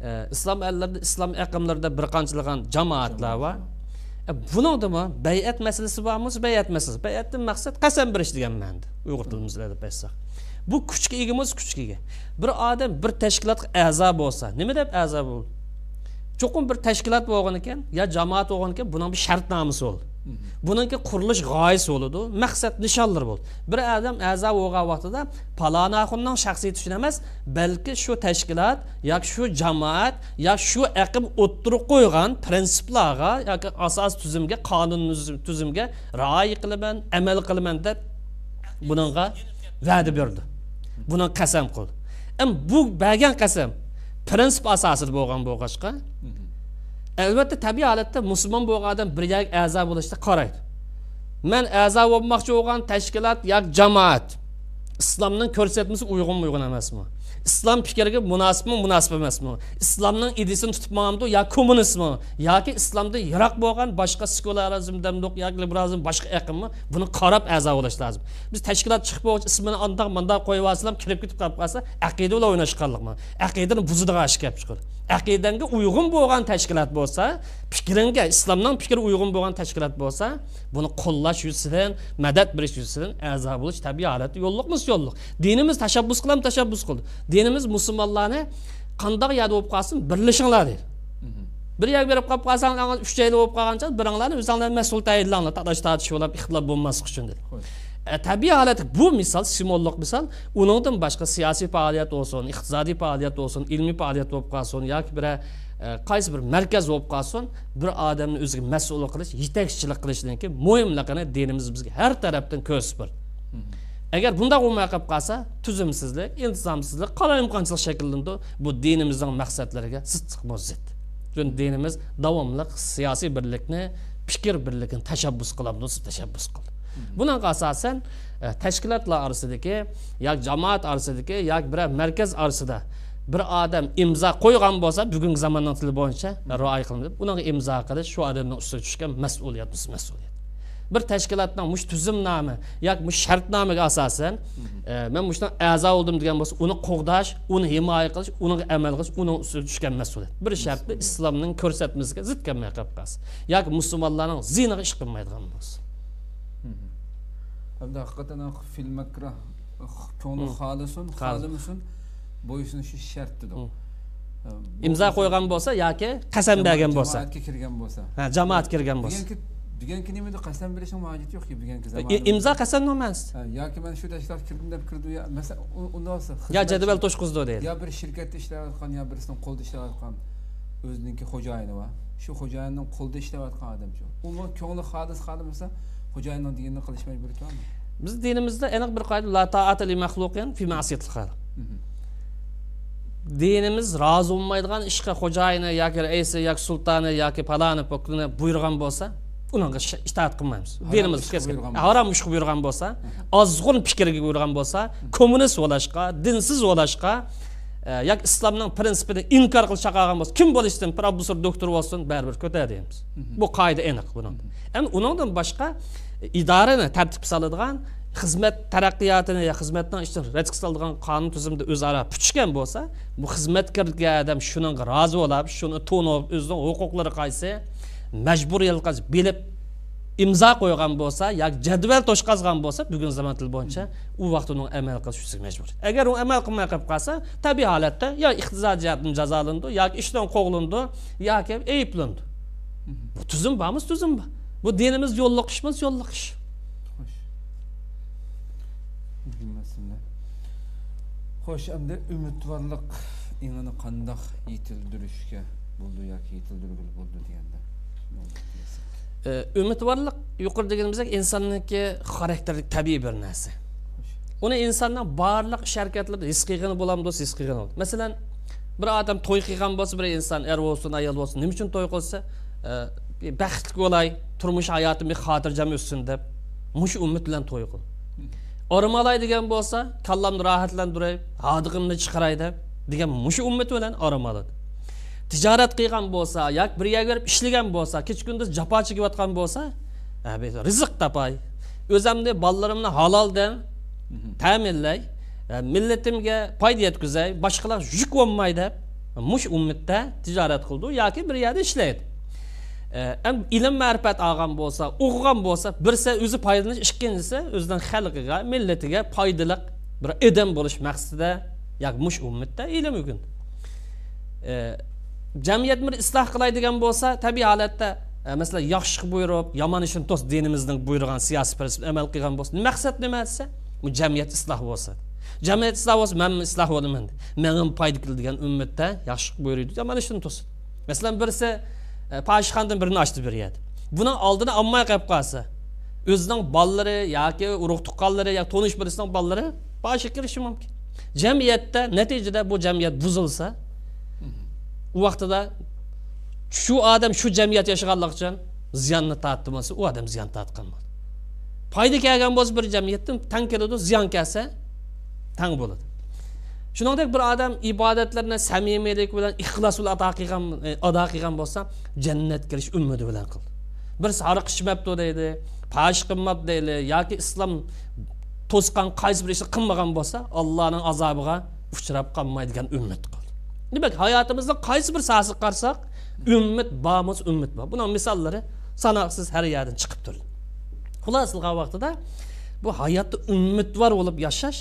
e, islom islom aqimlarida bir e, buningdimi bayat masalasi bormi bayat masalasi. Bayatdan maqsad qasam berish degan ma'noda. Uyg'ur tilimizda deb aytsak. Bu kuchga ega emas kuchga ega bir odam bir tashkilotga a'zo bo'lsa nima deb a'zo bo'ldi? Cho'qim bir tashkilot bo'lgan ekan yo jamoat bo'lgan ekan buning bir shartnomasi bo'ldi. Buniki qurilish g'oyasi bo'ladi maqsad nishonlar bo'ldi. Bir odam a'zo bo'lgan vaqtida palon axunning shaxsiyati uchun emas balki shu tashkilot yoki shu jamoat yoki shu aqim o'ttirib qo'ygan prinsiplarga yoki asos tuzumga qonun tuzumga rioya qilaman amal qilaman deb buningga va'da berdi. Buni qasam qildi. Endi bu bergan qasam prinsip asosida bo'lgan bo'lg'achqa albatta tabiiy holatda musulmon bo'lgan odam bir a'zo bo'lishda qaraydi man a'zo bo'lmoqchi bo'lgan tashkilot yoki jamoat islomning ko'rsatmasi uyg'unmi uyg'un emasmi? Islom fikriga munosibmi munosib emasmi? Islomning idisini tutibmanmi yo kommunistmi? Yoki islomda yiroq bo'lgan boshqa sekularizm yoki liberalizm boshqa aqimmi buni qarab a'zo bo'lish lozim. Biz tashkilot chiqib bo'lgach ismini andoq mundoq qo'yib olsalar kirib ketib qolib qolsa aqida bilan o'ynashqanliqmi aqidani buzadigan ish kelib chiqadi. Aqidanga uyg'un bo'lgan tashkilot bo'lsa fikringga islomning fikri uyg'un bo'lgan tashkilot bo'lsa buni qo'llash yuzidan madad berish yuzidan a'zo bo'lish tabiiy holat yo'lliqmiz yo'lliq. Dinimiz tashabbus qilam tashabbus qildi dinimiz musulmonlarni qandoq yerda bo'lib qolsin? Birlashinglar deydi bir yerga berib qolib qolsang uchayli bo'lib qolgancha biringlarni o'zinglarni mas'ul tayinlanglar taqlash tortish bo'lib ixtilof bo'lmaslik uchun dedi e, tabiiy holat bu misol simvolliq misol uningdan boshqa siyosiy faoliyat bo'lsin iqtisodiy faoliyat bo'lsin ilmiy faoliyat bo'lib qolsin yoki bir e, qaysi bir markaz bo'lib qolsin bir odamni o'ziga mas'ul qilish yetakchilik qilishniki muhimligini dinimiz bizga har tarafdan ko'rsatib agar bundoq bo'lmay qolib qolsa tuzumsizlik intizomsizlik qalaimqonchilik shakllandi bu dinimizning maqsadlariga zid muzid chunki dinimiz davomli siyosiy birlikni fikr birligini tashabbus qiladi tashabbus qildi bunaqa asosan e, tashkilotlar orasidagi yoki jamoat orasidagi yoki bir markaz orasida bir odam imzo qo'ygan bo'lsa bugungi zamonning tili bo'yicha rioya qilinadi bunaqa imzo qilish shu odamning ustiga tushgan mas'uliyat mas'uliyat. Bir tashkilotning mush tuzumnomi yoki mush shartnomaga asosan e, man mushdan a'zo bo'ldim degan bo'lsa uni qo'g'dash uni himoya qilish uni amal qilish uni ustiga tushgan mas'uliyat. Bir sharti islomning ko'rsatmasiga zid kelmay qolib qolsa yoki musulmonlarning ziniga ish qilmaydigan bo'lsa Hem de hakikaten filmekra konu xalisun, xalimusun bo'ysunishi shartdir. imzo qo'ygan bo'lsa yoki qasam bergan bo'lsa? jamoatga kirgan bo'lsa. Ha jamoat kirgan bo'lsa. Deganki deganki nimada qasam berishning hojati yo'qki deganki imzo qasam emas yoki man shu tashkilot kirdim deb kirdi masalan unda olsa yo jadval to'shqizdi deydi. Yo bir shirkatda ishlayotgan yo birisini qo'lda ishlayotgan o'ziniki xo'jayini bor shu xo'jayinning qo'lida ishlayotgan odamchi. U ko'ngli xolis xohlamasa xo'jayinning deganini qilish majbur ekanmi biz dinimizda aniq bir qoida la taata li maxluqin fi ma'siyatil xaliq dinimiz rozi bo'lmaydigan ishga xo'jayini yoki raisi yoki sultoni yoki paloni pokini buyurgan bo'lsa unga itoat qilmaymiz. Dinimiz harom ish qilib buyurgan bo'lsa ozg'un fikrga buyurgan bo'lsa kommunist bo'lashga dinsiz bo'lashga yoki islomning prinsipini inkor qilib chaqirgan bo'lsa kim bo'lishidan professor doktor bo'lsin baribir ko'tar deymiz bu qoida aniq buni endi undan boshqa idorani tartib soladigan xizmat taraqqiyotini yo xizmatdan ishdan rad soladigan qonun tuzumda o'zaro puchgan bo'lsa bu xizmatkorga odam shunga rozi bo'lib shuni to'nib o'zining huquqlari qaysi majburiyat bilib imzo qo'ygan bo'lsa yoki jadval to'shqazgan bo'lsa bugun zamon tili bo'yicha u vaqt uning amal qilishga majbur agar u amal qilmay qolib qolsa tabiiy holatda yo iqtisodiy jihatdan jazolandi yoki ishdan qo'g'lindi yoki ayblandi bu tuzum bormi tuzum bor bu dinimiz ishimiz yo'lliq ish Xo'sh. Muhim masala. Xo'sh, endi umidvorlik ingini qandoq yetildirishga bo'ldi yoki yetildirgil bo'ldi deganda. Ee, umidvorlik yuqori deganimizda insonniki xarakterlik tabiiy bir narsa uni insonning barliq ish harakatlarida his qilgani bo'lsa his qilgani bo'ladi masalan bir odam to'y qilgan bo'lsa bir inson er bo'lsin ayol bo'lsin nima uchun to'y qilsa e, baxtli bo'lay turmush hayotim bir xotirjam o'tsin deb mush umid bilan to'y qil ormalay degan bo'lsa kallamni rohatlantiray hodiqimni chiqaray deb degan mush umid bilan oramaladi tijorat qilgan bo'lsa yoki bir yerga berib ishlagan bo'lsa kech kunduz jafo chekayotgan bo'lsa rizq topay o'zimni bolalarimni haloldan ta'minlay millatimga foyda yetkazay boshqalar yuk bo'lmay deb mush umidda tijorat qildi yoki bir yerda ishlaydi Э, ilm ma'rifat olgan bo'lsa o'qigan bo'lsa birsa o'zi foydalanish ikkinchisi o'zidan xalqiga millatiga foydali bir edam bo'lish maqsadida yoki mush ummatda ilm o'rgandi jamiyatni bir isloh qilay degan bo'lsa tabiiy holatda masalan yaxshi buyurib yomon ishni to's dinimizning buyurgan siyosiy prinsip amal qilgan bo'lsa maqsad nima desa bu jamiyat isloh bo'lsa. Jamiyat isloh bo'lsa man isloh bo'laman mening foyda qiladigan ummatda yaxshi buyuruydi yomon ishni to'sin masalan birisi e, poshixondan birini ochdi bir buni oldini olmay qolib qolsa o'zining bolalari yoki urug' tuqqanlari yoki tonish birisining bolalari boshi kirishi mumkin jamiyatda natijada bu jamiyat buzilsa u vaqtida shu odam shu jamiyat yashaganligi uchun ziyonni tortdi bo'lsa u odam ziyon tortgan bo'ladi foyda kelgan bo'lsa bir jamiyatdan tang keladi ziyon kelsa tang bo'ladi shuningdek bir odam ibodatlarni samimiylik bilan ixlos bilan ado qilgan e, ado qilgan bo'lsa jannat kirish umidi bilan qildi birisi ariq ichmabdi deydi pash qilmabdi deydi yoki islom to'sqan qaysi bir ishni qilmagan bo'lsa allohning azobiga uchrab qolmaydigan umid qildi demak hayotimizda qaysi bir sohasiga qarasak umid bormiz umid bor buning misollari sanoqsiz har yerdan chiqib turdi xulosa qilgan vaqtida bu hayotda umidvor bo'lib yashash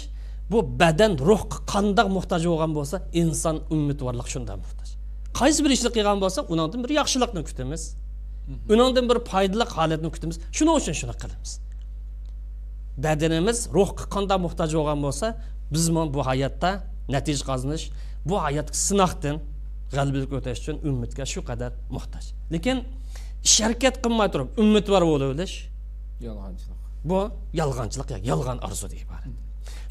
бұл бәдән рухқа қандай мұқтаж болған болса инсан үмміт барлық мұқтаж қайсы бір ішті қылған болсақ ұныңдан бір жақсылықны күтеміз ұныңдан бір пайдалы халетін күтеміз шұның үшін шұны қылымыз бәденіміз рухқа қандай мұқтаж болған болса біз бұл hayotda нәтиже қазыныш бұл hayot сынақтан g'alabaga өтеш uchun ummatga shu qadar muhtoj. Lekin sharkat qilmay turib umidvor болу o'lish yolg'onchilik. Bu yolg'onchilik yolg'on orzu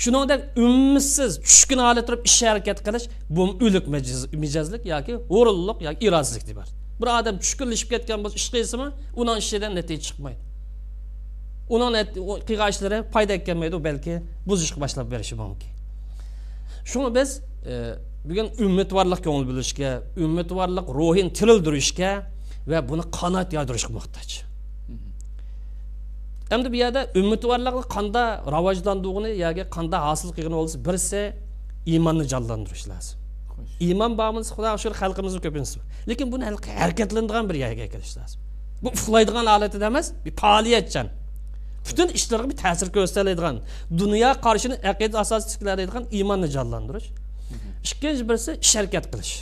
shuningdek umidsiz tushkun holatda turib ish harakat qilish bu o'lik mijoz- mijozlik yoki o'rinliq yoki irodasizlik deb bir odam tushkunlashib ketgan bo'lsa ish qilsimi uning ishidan natija chiqmaydi uning qilgan ishlari foyda kelmaydi balki buzishga boshlab berishi mumkin shuni biz e, bugun umidvorlik ko'ngil bilishga umidvorlik ruhin tirildirishga va buni qanot yaydirishga muhtoj endi bu yerda umidvorlikni qanday rivojlandig'ini yoki qanday hosil qilgani bo'lsa birisi iymonni jonlantirish lozim iymon bormiz xudo shukr xalqimizni ko'pincha lekin buni harakatlanadigan bir yerga kelish lozim bu uxlaydigan holatida emas bir faoliyatchan butun ishlarga bir ta'sir ko'rsatadigan dunyo qarshini aqida asosi tiklaydigan iymonni jonlantirish ikkinchi birisi ish harakat qilish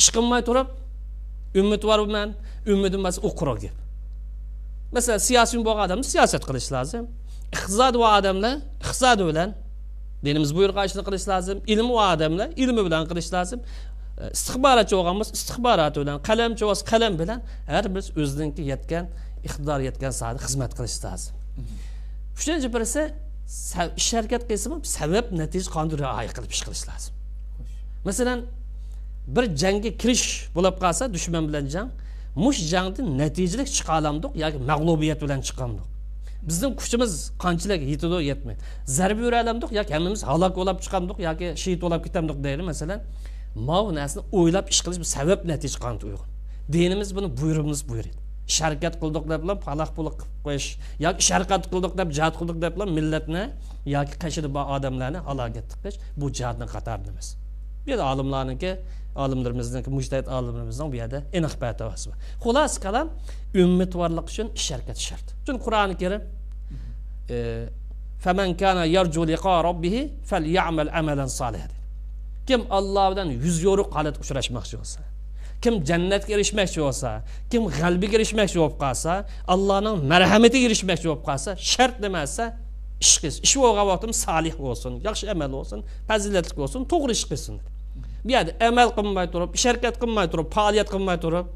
ish qilmay turib umidvorman umidim bo'lsa u quruq gap masalan siyosiy bo'lgan odam siyosat qilish lozim iqtisod va odamlar iqtisodi bilan dinimiz buyurgan ishni qilish lozim ilm va odamlar ilmi bilan qilish lozim E, istixborotchi bo'lgan bo'lsa istixboroti bilan qalamchi bo'lsa qalam bilan har bir o'ziniki yetgan iqtidor yetgan sohada xizmat qilish lozim uchinchi birisi ish harakat qilsimi sabab natija rioya qilib ish qilish Xo'sh. masalan bir jangga kirish bo'lib qolsa dushman bilan jang mush jangda natijali chiqa olamdiq yoki mag'lubiyat bilan chiqamdiq. Bizning kuchimiz qanchalik yetadi yetmaydi. Zarba bera olamdiq yoki hammamiz halok bo'lib chiqamdiq yoki shehid bo'lib ketamdiq deydi. Masalan mau narsani o'ylab ish qilish bu sabab natija qancha uyg'un. Dinimiz buni buyruqimiz buyuradi. İsh harakat qildik deb bilan paloq pulq qilib qo'yish yoki ish harakat qildik deb jihod qildik deb bilan millatni yoki qashida bor odamlarni halokatga qilish bu jihodni qatorida emas. Bu yerda olimlarniki olimlarimizdin mujtahid olimlarimizdan bu yerda aniq fatavosi bor xullas kalam umidvorlik uchun ish harakat shart chunki qur'oni karim e, faman kana yarju liqa robbihi falyamal amalan solih kim olloh bilan yuz yo'ruq holatda uchrashmoqchi bo'lsa kim jannatga erishmoqchi bo'lsa kim g'albiga erishmoqchi bo'lib qolsa allohning marhamatiga erishmoqchi bo'lib qolsa shart nima desa ish qilsin ish bo'lgan vaqtim solih bo'lsin yaxshi amal bo'lsin fazilatli bo'lsin to'g'ri ish bu yerda amal qilmay turib, ish harakat qilmay turib, faoliyat qilmay turib,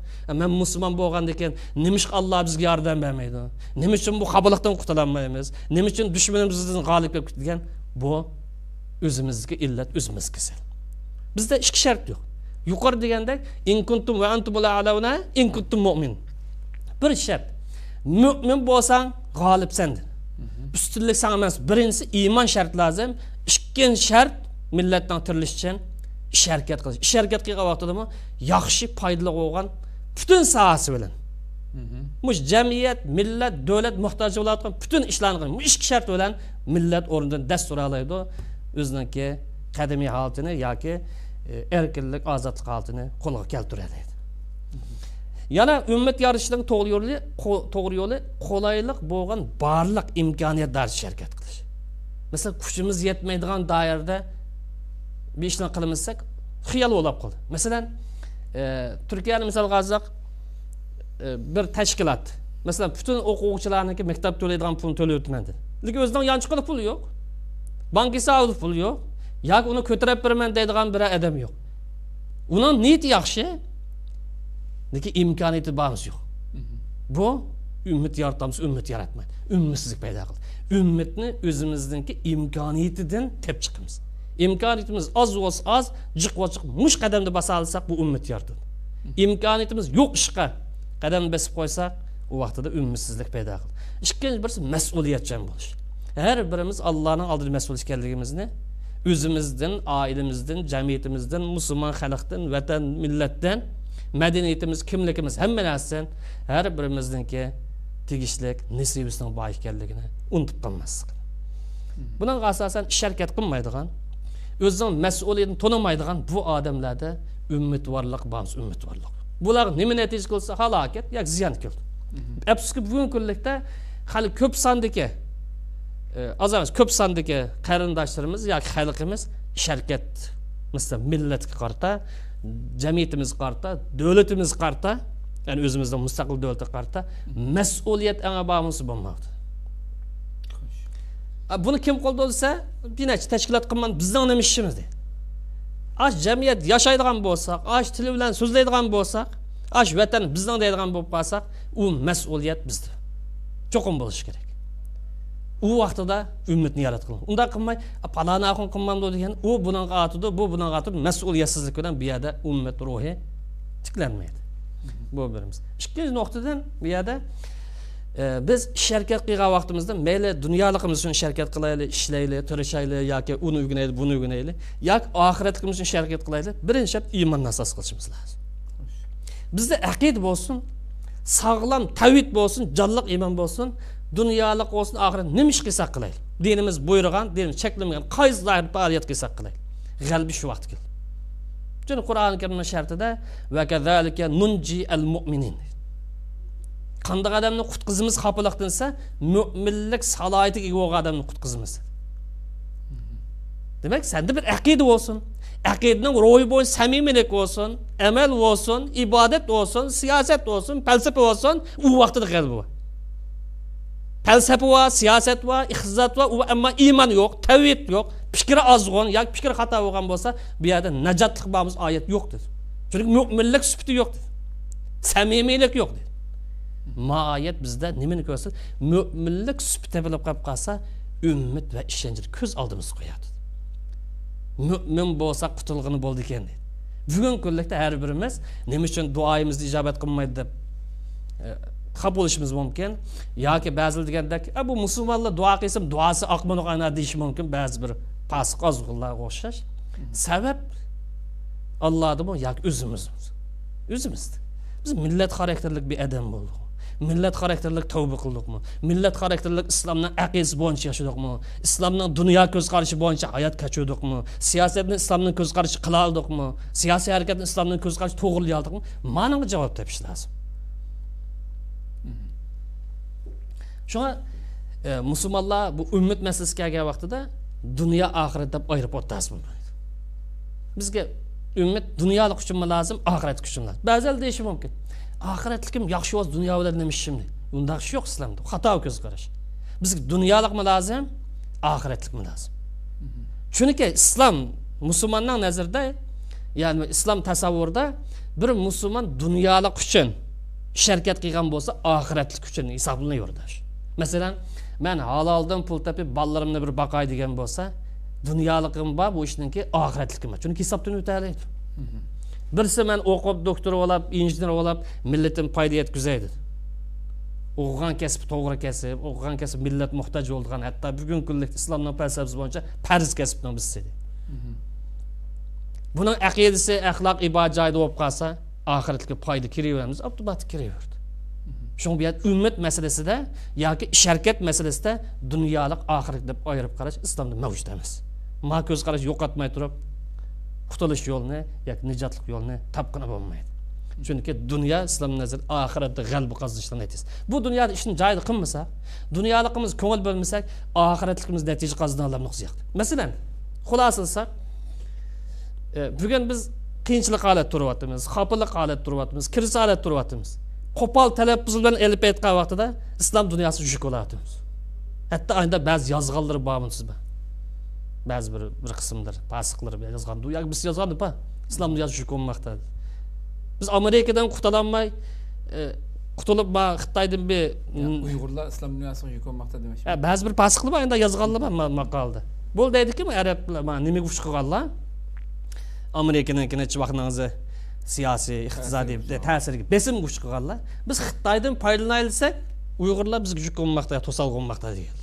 men musulmon bo'lgandan keyin nima ish Alloh bizga yordam bermaydi? Nima uchun bu qabullikdan qutulolmaymiz? Nima uchun dushmanimizdan g'olib bo'lib ketgan? Bu o'zimizga illat, o'zimiz kasal. Bizda ikki shart yo'q. Yuqori degandek in kuntum va antum la'aluna in kuntum mu'min. Bir shart. Mu'min bo'lsang g'olibsan. Ustunlik sana emas. Birinchisi iymon shart lozim. Ikkinchi shart millatning tirilishi uchun ish harakat qilish. Ish harakat qilgan vaqtida yaxshi foydali bo'lgan butun sohasi bilan mush jamiyat millat davlat muhtoj bo'layotgan butun ishlarni qilib ikki shart bilan millat o'rnidan dastur oladi o'ziniki qadimiy holatini yoki e, erkinlik ozodlik holatini qo'lga keltiradi yana ummat yorishning to'g'ri yo'li to'g'ri yo'li qulaylik bo'lgan barliq imkoniyatlarni harakat qilish masalan kuchimiz yetmaydigan doirada bir ishni qilmasak xiyol o'ylab qoldi. Masalan e, turkiyani misolga olsak e, bir tashkilot. Masalan butun o'quvchilarniki maktab to'laydigan pulni to'layapman dedi lekin o'zidan yanchiqida puli yo'q. Bank hisobida puli yo'q. Yoki uni ko'tarib beraman deydigan bir odam yo'q. Uni niyati yaxshi lekin imkoniyati borimiz yo'q. Bu umid yaratamiz umid yaratmaydi. Umidsizlik paydo qildi. Umidni o'zimizniki imkoniyatidan tep chiqamiz imkoniyatimiz oz bo'lsa oz jiq jiq mush qadamda bosa olsak bu umid yaratadi imkoniyatimiz yo'q ishga qadam bosib qo'ysak u vaqtida umidsizlik paydo qiladi ikkinchi birisi mas'uliyatchan bo'lish. Har birimiz allohning oldida mas'ul ekanligimizni o'zimizdan oilamizdan jamiyatimizdan musulmon xalqdan vatan millatdan madaniyatimiz kimligimiz hamma narsadan har birimizniki tegishli nasibimizning bor ekanligini unutib qolmaslik. Bunaqa asosan ish harakat qilmaydigan o'zining mas'uliyatini to'lamaydigan bu odamlarda umidvorlik bormiz umidvorlik bular nima natija qilsa halokat yoki ziyon keldi afsuski bugungi kunlikda hali ko'p sondagi e, oz emas ko'p sondagi qarindoshlarimiz yoki xalqimiz ish harakat masalan millatga qarata jamiyatimizga qarata davlatimiz qarata ya'ni o'zimizni mustaqil davlatga qarata mas'uliyat anga bormisi bo'lmoqda buni kim qo'lda desa binachi tashkilot qilman bizning nima ishimiz deydi ash jamiyat yashaydigan bo'lsak ash tili bilan so'zlaydigan bo'lsak ash vatan bizning deydigan bo'lib qolsak u mas'uliyat bizda cho'qim bo'lishi kerak. U vaqtida ummitni yarat qilin unday qilmay paloni axun qilmamdi degan u bunaqa atidi bu bunaqa atidi mas'uliyatsizlik bilan bu yerda ummat ruhi tiklanmaydi. Bu birimiz. Ikkinchi nuqtadan bu yerda biz ish harakat qilgan vaqtimizda mayli dunyoligimiz uchun harakat qilaylik ishlaylik tirishaylik yoki uni o'rganaylik buni o'rganaylik yoki oxiratligimiz uchun harakat qilaylik. Birinchi shart iymonni asos qilishimiz lozim bizda aqid bo'lsin sog'lom tavhid bo'lsin jonliq iymon bo'lsin dunyolik bo'lsin oxirat nima ish qilsak qilaylik? Dinimiz buyurgan dinimiz cheklamagan qaysi faoliyat qilsak qilaylik? G'albi shu vaqt keldi. Chunki qur'oni karimni shartida va kazalika nunji al mu'minin odamni qutqizimiz xafaliqdan desa mo'minlik salohiyatiga ega bo'lgan odamni qutqizimiz demak senda bir aqida bo'lsin aqidaning ro'yi bo'yicha samimiylik bo'lsin amal bo'lsin ibodat bo'lsin siyosat bo'lsin falsafa bo'lsin u vaqtida g'alaba bor falsafa va siyosat va iqtisod va ammo iymon yo'q tavhid yo'q fikri ozg'un yoki fikri xato bo'lgan bo'lsa bu yerda najotlik bormiz oyat yo'q dedi chunki mo'minlik sufati yo'q dedi samimiylik yo'q dedi moyat bizda nimani ko'rsatadi mo'minlik sufati bo'lib qolib qolsa umid va ishonchni ko'z oldimizga qo'yadi mo'min bo'lsa qutulg'ini bo'ldi ekan deydi bugungi kunlikda har birimiz nima uchun duoyimizni ijobat qilmaydi deb xafa bo'lishimiz mumkin yoki ba'zi degandek bu musulmonlar duo qilsam duosi oqmoq ana deyishi mumkin ba'zi bir pasiq ozg'unlarga o'xshash sabab ollohdimi yoki o'zimiz o'zimiz biz millat xarakterlik bir odam bo'ldik millat xarakterlik tavba qildikmi millat xarakterlik islomning aqidasi bo'yicha yashadikmi islomning dunyo ko'z qarashi bo'yicha hayot kechirdik,mi siyosatni islomning ko'z qarashi qila oldikmi siyosiy harakatni islomning ko'z qarashi to'g'rilay oldikmi mana bunga javob topish lozim shunga e, musulmonlar bu ummat masalasiga kelgan vaqtida dunyo oxirat deb ayirib o'tasiz bizga ummat dunyolik uchunmi lozim oxirat uchun lozim ba'zilar deyishi mumkin oxiratlikim yaxshi bo'lsa dunyo bilan nima ishim undaq ish yo'q islomda. Xato ko'z qarash. Bizga dunyolikmi lozim oxiratlikmi lozim? Chunki islom musulmonning nazarida ya'ni islom tasavvurida bir musulmon dunyolik uchun sharkat qilgan bo'lsa oxiratlik uchun hisoblanaverdi masalan man haloldan pul topib bolalarimni bir boqay degan bo'lsa dunyoligim bor bu ishniki oxiratlikim bor chunki hisobdan o'talaydi birisi man o'qib doktor bo'lib injener bo'lib millatim foyda yetkazay dedi o'qigan kasb to'g'ri kasb o'qigan kasb millat muhtoj bo'lgan hatto bugungi islomning falsafasi bo'yicha farz kasbni biz dedi aqidasi axloq ibodat joyida bo'lib qolsa oxiratga foyda kiraveramiz kiraverdi. Shuning ummat masalasida yoki ish masalasida dunyolik oxirat deb ayirib qarash islomda mavjud emas. Ma ko'z qarash yo'qotmay turib qutulish yo'lini yoki nijotlik yo'lini topqini bo'lmaydi. Chunki dunyo islom nazar oxiratda g'alba qozonishdan aytasiz. Bu dunyoda ishni joyida qilmasak dunyoligimiz ko'ngil bo'lmasak oxiratligimiz natija qozona olamiz masalan xulosa e, bugun biz qiyinchilik holat turyapmiz xofalik holat turyapmiz kirsa holat turyapmiz. Qo'pol talaffuz bilan elib aytgan vaqtida islom dunyosi yuk bo'lyapmiz hatto ayda ba'zi yozganlar бәзбір бір бір қысымдар пасықлар жазғанды я біз жазғанды па? Ислам жүрген ол мақтады біз америкадан құтыла алмай э, құтылып ба қытайдың бе ұйғырлар ислам дүниясын екеуін мақтады демекші ә, бәзі бір пасықлы ба енді жазған ба мақалды? Бұл дейді ки әрәблар мана немеге уш американың американыкіне чыбақнаңызы саяси иқтисади тәсірге бесім күш қылғанлар біз қытайдан пайдалана алсақ ұйғырлар бізге жүк қылмақта тосал қылмақта деген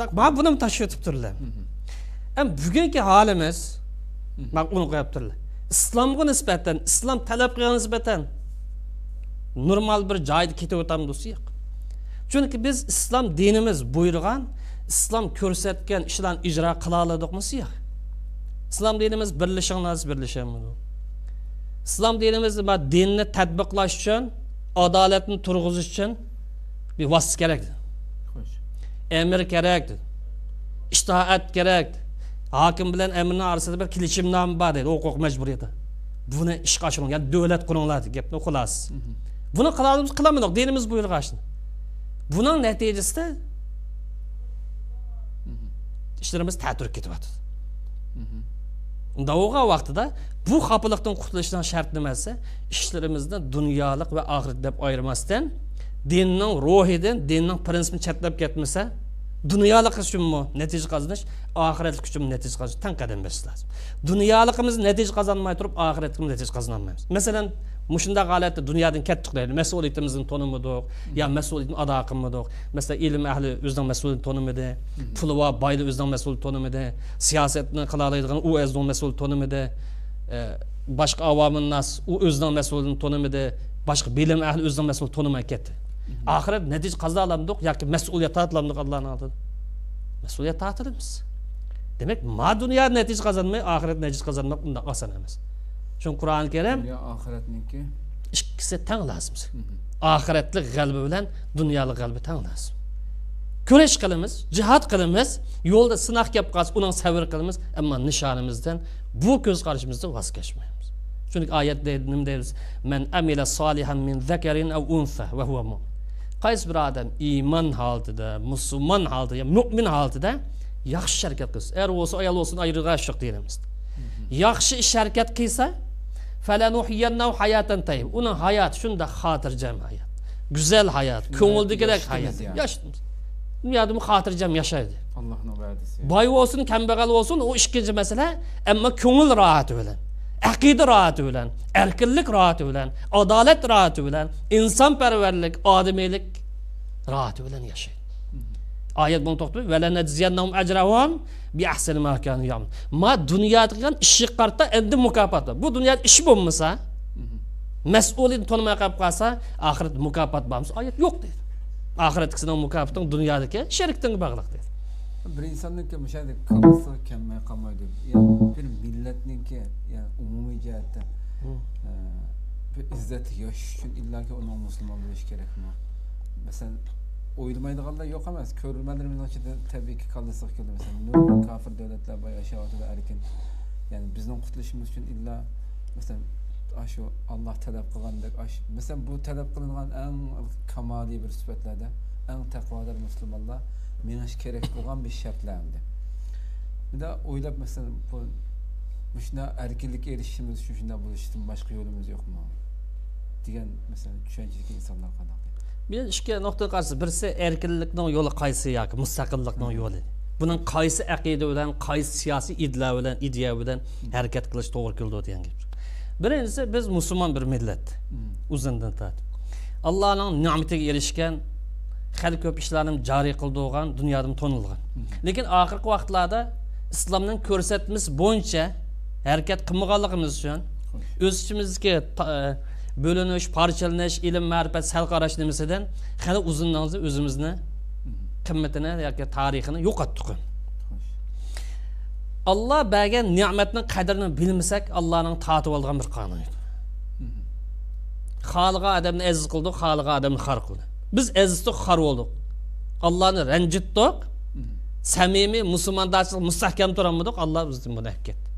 bak mana buni tashib o'tibdilar ham bugungi holimiz bak uni qo'yibdilar islomga nisbatan islom talab qilgan nisbatan normal bir joyda ketib o'tamiz yo'q chunki biz islom dinimiz buyurgan islom ko'rsatgan ishlarni ijro qila oladikmi yo'q islom dinimiz birlashinglar birlashamidi islom dinimiz dinni tadbiqlash uchun adolatni turg'izish uchun bir vosita kerak emir kerak ishtoat kerak hokim bilan amirni orasida bir kelishimnoma bor deydi huquq majburiyati buni ishga oshiring ya'ni davlat quringlar gapni xulosasi buni qilamiz qilamadik dinimiz buyurgan buning natijasida ishlarimiz taturib ketyapti bo'lgan vaqtida bu xafalıqdan qutulishdan shart nimasi ishlarimizni dunyolik va oxirat deb ayirmasdan dinning ruhidan dinning prinsipini chatlab ketmasa dunyolik uchunmi natija qozonish oxiratlik uchun natija qozonish tang qadam bosish lozim dunyoligimiz natija qozonmay turib oxiratga natija qozonolmaymiz masalan mushundaq holatda dunyodan ketdik deylik mas'uliyatimizni to'nimadik yo mas'uliyatni ado qilmadik masalan ilm ahli o'zining mas'uliyatini to'nimadi puli bor boylar o'zining mas'uliyatini to'nimadi siyosatni qila oladigan u o'zining mas'uliyatini to'nimadi boshqa avomin nas u o'zining mas'uliyatini to'nimadi boshqa bilim ahli o'zining mas'uliyatini to'nimay ketdi oxirat natija qazona olamidik yoki mas'uliyat tortilamidik allohni oldida mas'uliyat tortilamiz demak ma dunyo natija qozonmay oxirat natija qozonmoq undan oson emas shu qur'oni karim dunyo oxiratniki ikkisi tang lazım oxiratlik g'alba bilan dunyolik g'alba tang lazım. Kurash qilamiz jihod qilamiz yo'lda kelib qolsa uning sabr qilamiz ammo nishonimizdan bu ko'z qarashimizdan voz kechmaymiz chunki oyatda nima deymiz man amila solihan min zakarin aw unsa va huwa mu'min qaysi bir odam iymon holatida musulmon holatida mo'min holatida yaxshi harakat qilsa er bo'lsa ayol bo'lsin ayirg'ash yo'q deymiz. Yaxshi ish harakat qilsa hayatan tayyib uning hayoti shunda xotirjam hayot go'zal hayot ko'ngildagidek hayot. yashaymiz dunyoda xotirjam yashaydi. Allohni va'dasi. Boy bo'lsin kambag'al bo'lsin u ikkinchi masala ammo ko'ngil rohati bilan aqida rohati bilan erkinlik rohati bilan adolat rohati bilan insonparvarlik odamiylik rohati bilan yashaydi oyat buni to'xtab bi ahsani ma kanu ma dunyoda qilgan ishni qarta endi mukofot bu dunyoda ish bo'lmasa mas'uliyatni tanimay qolib qolsa oxirat mukofot bormi oyat yo'q deydi oxiratgisini mukofoting dunyodagi sherikdinga bog'liq deydi bir insonniki o'shadek kalisi kelmay qolmaydi yani bir millatniki yani umumiy jihatda e, bir izzati yashash uchun illaki uni musulmon bo'lishi kerakmi masalan o'ylamaydiganlar yo'q emas ko'rmalarimiz ichida tabiiyki kalisi keldi masalan nurg'un kofir davlatlar boy yashayotidi erkin ya'ni bizning qutulishimiz uchun illa masalan shu olloh talab qilgandek masalan bu talab qilingan eng kamoliy bir sifatlarda eng taqvodor musulmonlar menish kerak bo'lgan bir shartlardi bunda o'ylab masalan bu shunday erkinlikka erishishimiz uchun shunday bo'lishdan boshqa yo'limiz yo'qmi degan masalan tushunchadagi insonlar qanaqa bir ikki nuqta qarshi birisi erkinlikning yo'li qaysi yoki mustaqillikning yo'li buning qaysi aqida bilan qaysi siyosiy idla bilan ideya bilan harakat qilish to'g'ri keldi degan gap birinchisi biz musulmon bir millat uzundan tortib allohning ne'matiga erishgan hali ko'p ishlarni joriy qildigan dunyoda tonilgan lekin oxirgi vaqtlarda islomning ko'rsatmasi bo'yicha harakat qilmaganligimiz uchun o'z ichimizdagi ta- e, bo'linish parchalanish ilm ma'rifat sal qarash nimasidan hali uzundan o'zimizni qimmatini yoki tarixini yo'qotdik xo'sh alloh bergan ne'matning qadrini bilmasak allohning tatib olgan bir qonun xohlagan odamni aziz qildik xohlagan odamni xor qildi biz azizdik xor bo'ldik allohni ranjitdik samimiy musulmondarchilik mustahkam turolmadik alloh bizni buni olib ketdi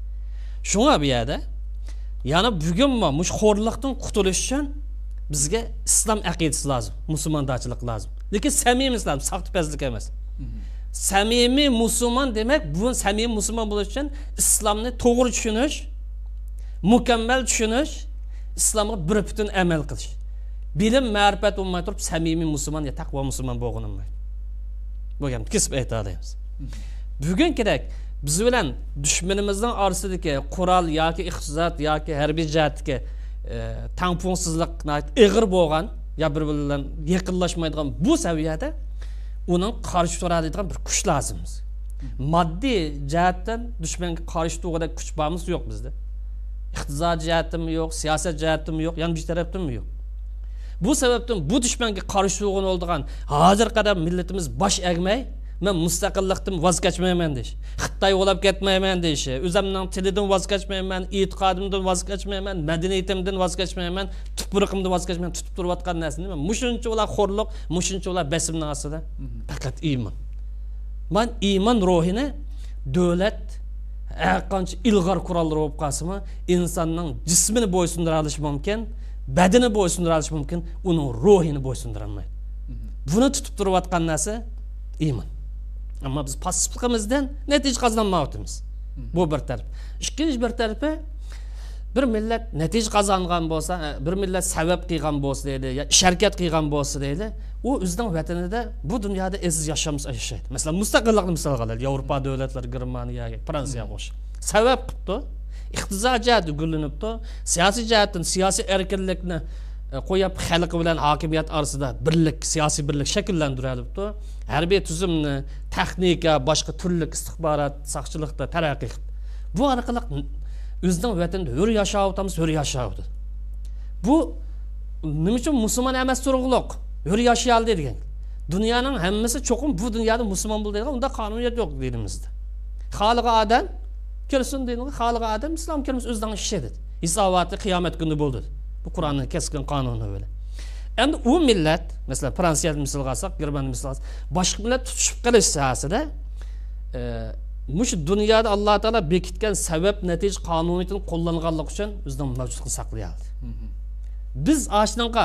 shunga bu yerda yana bugunmi mush xo'rliqdan qutulish uchun bizga islom aqidasi lozim musulmondarchilik lozim lekin samimiy islom saxtipazlik emas. Samimiy musulmon demak bu samimiy musulmon bo'lish uchun islomni to'g'ri tushunish mukammal tushunish islomga bir butun amal qilish bilim ma'rifat bo'lmay turib samimiy musulmon yo taqvo musulmon bo'lg'in bo'lmaydi gapni kesib ayta olamiz bugun kerak biz bilan dushmanimizning orasidagi qurol yoki iqtisod yoki harbiy jihatdagi e, tangpungsizlik ig'ir bo'lgan yo bir biri bilan yaqinlashmaydigan bu saviyada uning qarshi turadigan bir kuch lozim bizga moddiy jihatdan dushmanga qarshi turadigan kuch bormi yo'q bizda iqtisod jihatimi yo'q siyosat jihatimi yo'q yana bir tarafdami yo'q bu sababdan bu dushmanga qarshi turgan bo'ldigan hozir qadar millatimiz bosh egmay man mustaqillikdan voz kechmayman deyish xitoy bo'lib ketmayman deyishi o'zimning tilidan voz kechmayman e'tiqodimdan voz kechmayman madaniyatimdan voz kechmayman tuprog'imdan voz kechmayman tutib turayotgan narsa nima mushuncha ular xo'rliq mushuncha ular besimni ostida faqat iymon man iymon ruhini davlat har qancha ilg'or qurollar bo'lib qolsinmi insonning jismini bo'ysundira olishi mumkin badani bo'ysundira olishi mumkin uning ruhini bo'ysundirolmaydi buni tutib turayotgan narsa iymon ammo biz passivligimizdan natija qozonmayapmiz bu bir taraf ikkinchi bir tarafi bir millat natija qozongan bo'lsa e, bir millat sabab qilgan bo'lsa deydi harakat qilgan bo'lsa deydi u o'zining vatanida bu dunyoda aziz yashams yashaydi masalan mustaqillikni misol qilaylik yevropa davlatlari germaniya fransiyaga o'xshab sabab qilibdi iqtisod jihati gullanibdi siyosiy jihatdan siyosiy erkinlikni qo'yib xalqi bilan hokimiyat orasida birlik siyosiy birlik shakllantirilibdi harbiy tuzumni texnika boshqa turli istixborot soqchilikda taraqqiy qildi bu orqali o'zining vatanida hur yashayapmiz hur yashayapti bu nima uchun musulmon emas turug'liq hur yashayoldi degan dunyoning hammasi cho'qim bu dunyoda musulmon bo'ldi degan unda qonuniyat yo'q dinimizda xoliqi odam kirsin deydi xoliqi odam islom kirmas o'zidan ishi dedi. Hisoboti qiyomat kuni bo'ldi bu qur'onni keskin qonuni böyle. Endi u millat masalan fransiyani misol olsak germaniyani misol olsak boshqa millat tutishib qilish sohasida e, mush dunyoda alloh taolo bekitgan sabab natija qonuniyatini qo'llanganlik uchun o'zining mavjudligini saqlay oldi biz ashnaqa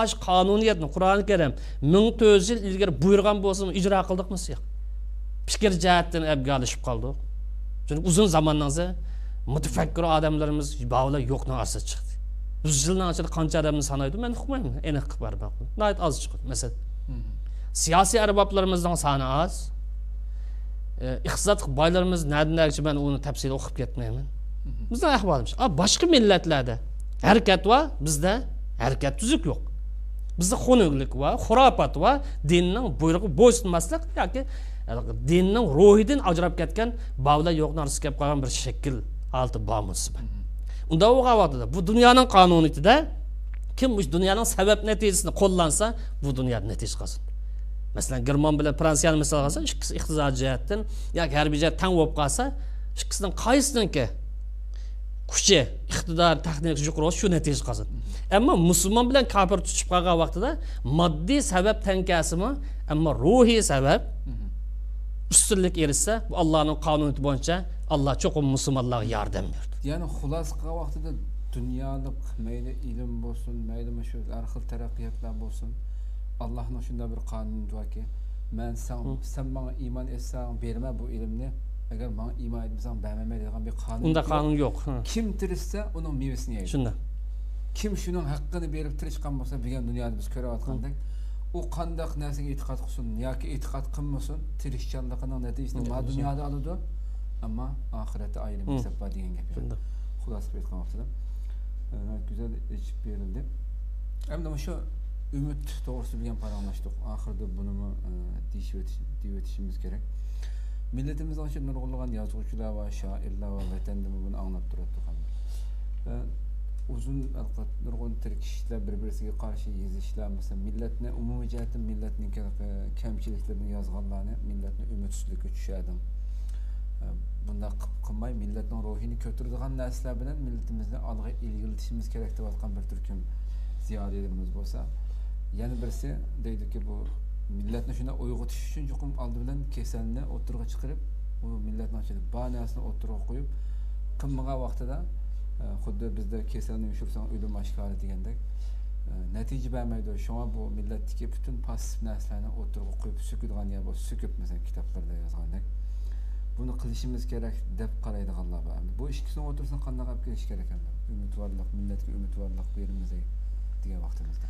ash qonuniyatni qur'oni karim ming to'rt yuz yil ilgari buyurgan bo'lsa ijro qildikmi yo'q fikr jihatdan abga olishib qoldik chunki uzun zamondan mutafakkir odamlarimiz bavlar yo'qni orasiga chiqdi. Yuz yildan ichida qancha odamni sanaydi man uqmayman aniq qilib nihoyat oz chiqadi masalan. Siyosiy arboblarimizning soni oz. E, iqtisod boylarimiz nadindagicha man uni tafsil o'qib ketmayman. Bizni ahvolimiz boshqa millatlarda harakat va bizda harakat tuzuk yo'q. Bizda xunuklik va xurofot va dinning buyrug'i bo'ysunmaslik yoki dinning ruhidan ajrab ketgan bavlar yo'qni orasiga kelib qolgan bir shakl olti bormi unda o'g'avatida bu dunyoning qonuniyatida kim bu dunyoning sabab natijasini qo'llansa bu dunyoda natija qilsin. Masalan german bilan fransiyani misol olsa ikkisi iqtisodiy jihatdan yoki harbiy jihat tang bo'lib qolsa ikkisidan qaysiniki kuchi iqtidor taxnik yuqori shu natija qilsin. Ammo musulmon bilan kofir tutishib qolgan vaqtida moddiy sabab tankasimi ammo ruhiy sabab ustunlik erishsa bu allohning qonuni bo'yicha alloh cho'qim musulmonlarga yordam berdi ya'ni xulosa qilgan vaqtida dunyolik mayli ilm bo'lsin mayli mana shu har xil taraqqiyotlar bo'lsin allohning shunday bir qonuni borki man san sen manga iymon etsang berma bu ilmni agar manga iymon etmasang bermayman degan bir qonun unda qonun yo'q kim tirishsa uning mevasini yeydi shunday kim shuning haqqini berib tirishgan bo'lsa bugun dunyoda biz ko'rayotgandek u qandoq narsaga e'tiqod qilsin yoki e'tiqod qilmasin tirishchanligining natijasini Unday ma bo'lsa. dunyoda oladi ammo oxiratda ayrim Hı. hisob bor degan gap xulosa qilib gayet güzel içip berildi. Şu ümit doğrusu bilgen paranlaştık ahırda bunu mu e, deyip gerek milletimizde şu nurgulluğun yazgıcılar var şairler var vatanda bunu anlap durattık ve uzun e, nurg'un nurgul Türk kişiler birbirine karşı yazışlar mesela milletine umumi cihetten milletinin kemçiliklerini e, yazganlarını milletine ümitsizlikке düşerdim e, bunday qilib qilmay millatning ruhini ko'taradigan narsalar bilan millatimizni olg'a ilgilitishimiz kerak deyotgan bir turkum ziyolilarimiz bo'lsa. Yana birisi deydiki bu millatni shunday uyg'otish uchun chuqur oldi bilan kasalni o'tirg'a chiqarib bu millatni ichida bor narsani o'tirg'a qo'yib qilmagan vaqtida xuddi bizda kasalni yushirsang o'lim oshkora degandek. Natija bermaydi. Shunga bu millatdagi butun passiv narsalarni o'ttirg'a qo'yib so'kadigan yer bo'lsa so'kib masalan kitoblarda yozgandek. Buni qilishimiz kerak deb qaraydiganlar bor. Bu ikkisini o'tirsa qanday qilib kelish kerak endi? Umidvorlik millatga umidvorlik berimiz degan vaqtimizda.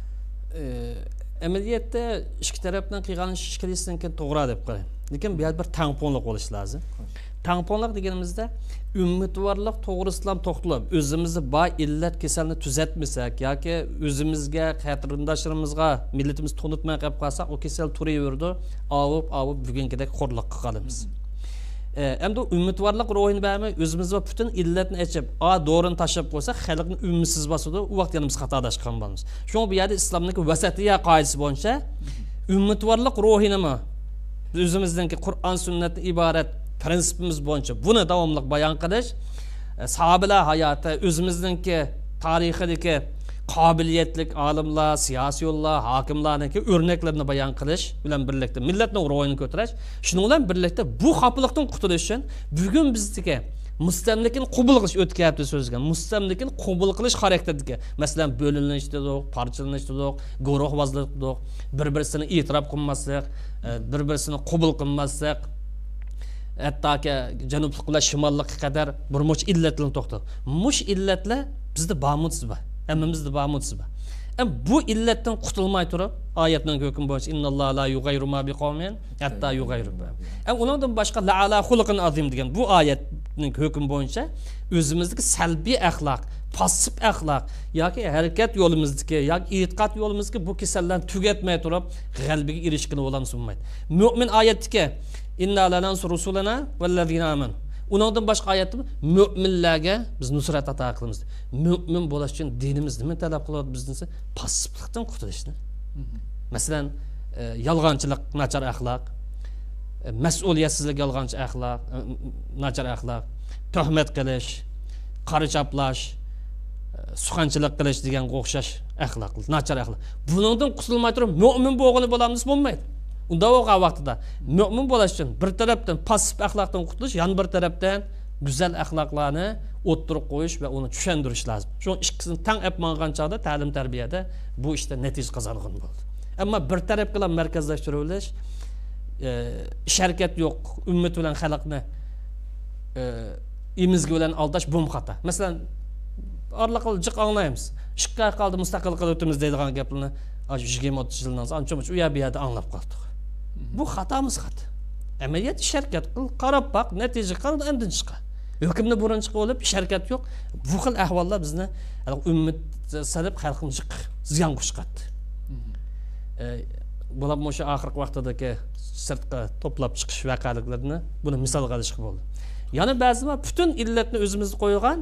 Amaliyotda ikki tarafdan qilgan ish keyin to'g'ri deb qarayman lekin bu yerda bir tangponlik bo'lishi lozim tangponlik deganimizda umidvorlik to'g'risidan to'xtalib o'zimizni bor illat kasalni tuzatmasak yoki o'zimizga qarindoshlarimizga millatimiz tunutmay qolib qolsak u kasal turaverdi ovib ovib bugungidek xo'rliqqa qolamiz endi umidvorlik ruhini bermay o'zimizga butun illatni ichib a do'rini tashlab qo'ysak xalqni umidsiz bosadi u vaqt yana biz xatodashgan bo'lamiz shu bu yerda islomniki vasatiya qoidasi bo'yicha umidvorlik ruhinimi o'zimizniki qur'on sunnatdan iborat prinsipimiz bo'yicha buni davomli bayon qilish e, sahobalar hayoti o'zimizniki tarixidagi qobiliyatli olimlar siyosiylar hokimlarniki o'rnaklarini bayon qilish bilan birlikda millatni ro'yini ko'tarish shuning bilan birlikda bu xafalikdan qutulish uchun bugun bizniki mustamlikini qabul qilish o'tyapti so'zga. Mustamlikini qabul qilish xarakterdagi masalan bo'linish dedik parchalanish dedik guruhvozlik dedik bir birisini e'tirof qilmaslik e, bir birisini qabul qilmaslik hattoki janublik bilan shimollikqa qadar bir much illatlarni to'xtab mush illatlar bizda bamudsiz bor hammamizda bamudsiz bor. Bu illatdan qutulmay turib oyatning hukmi bo'yicha innalloha la yughayyiru ma biqawmin hatta Am undan boshqa la ala xuluqin azim degan bu oyatning hukmi bo'yicha o'zimizdagi salbiy axloq passiv axloq yoki harakat yo'limizdagi yoki e'tiqod yo'limizdagi bu kasallarni tugatmay turib g'albiga erishgani bo'lamiz bo'lmaydi mo'min oyatdiki inna lanansur rusulana vallazina amanu. Undan boshqa oyatda mo'minlarga biz nusrat ato qilamiz. Mo'min bo'lish uchun dinimiz nima talab qilyapti bizni desa passivlikdan qutulishni. Masalan e, yolg'onchilik nachar axloq e, mas'uliyatsizlik yolg'onchi axloq e, nachar axloq tuhmat qilish qari chaplash e, suxanchilik qilish deganga o'xshash axloq nachar axloq. Bundan qutulmay turib mo'min bo'lg'ini bo'lamiz bo'lmaydi unda o'qigan vaqtida mo'min bo'lish uchun bir tarafdan passiv axloqdan qutulish yana bir tarafdan go'zal axloqlarni o'ttirib qo'yish va uni tushuntirish lozim shu ikkisini tang olib mangan chog'da ta'lim tarbiyada bu ishda natija qozongan bo'ldi ammo bir tarafga markazlashtirib olish e, ish harakat yo'q ummat bilan xalqni e, imizgi bilan aldash bu xato masalan orliqil jiq anglaymiz ishqa qoldi mustaqil qilib o'tamiz deydigan gaplarni yigirma o'ttiz yildan so'ng ancha muncha u yer bu yerda anglab qoldik bu xatomiz xato amaliyot ish harakat qil qarab boq natija qil andin chiqa. Hukmni burun chiqib olib ish harakat yo'q. Bu xil ahvollar bizni umid salib jiq ziyonga chiqadi bular o'sha oxirgi vaqtdagi sirtqa to'plab chiqish voqeliklarni buni misol qilishga bo'ldi yana ba'zi butun illatni o'zimizga qo'ygan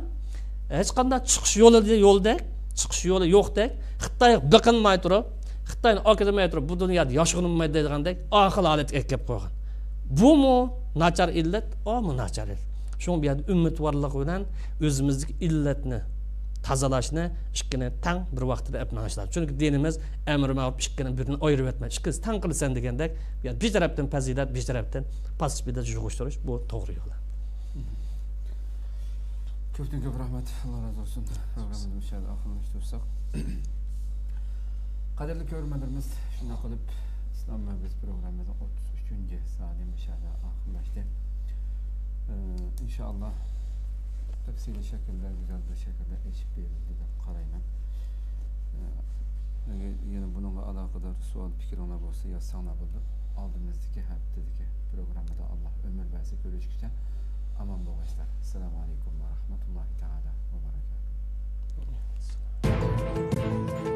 hech qanday chiqish yo'li yo'ldek chiqish yo'li yo'qdek xitoy biqinmay turib xitoyni o'kirmay turib bu dunyoda yashirinmaydi deygandek oxir holatga kelib qo'ygan bumu nachar illat omu nachar illat shuning bu yerda umidvorlik bilan o'zimizdagi illatni tozalashni ikkini tang bir vaqtida apnashlar chunki dinimiz amri ma'ruf ikkini birini ayirib etmaydi ikkisi tang qilsan degandek bir tarafdan fazilat bir tarafdan pastbida yug'ishtirish bu to'g'ri yo'l. Köpten köp rahmet. Allah razı olsun. Programımızı oxirlashtirsak Kadirli görmelerimiz şimdi kalıp İslam Mövbet programımızın 33. saati müşahede ahırlaştı. Ee, inşallah tepsili şekilde güzel bir şekilde eşit bir bilgi karayla. Ee, yine bununla alakadar sual fikirler olsa yazsana buldu. Aldığımızdaki haftadaki programda Allah ömür verse görüşürken aman bağışlar. Selamun Aleyküm ve Rahmetullahi Teala ve Berekatuhu. Thank you.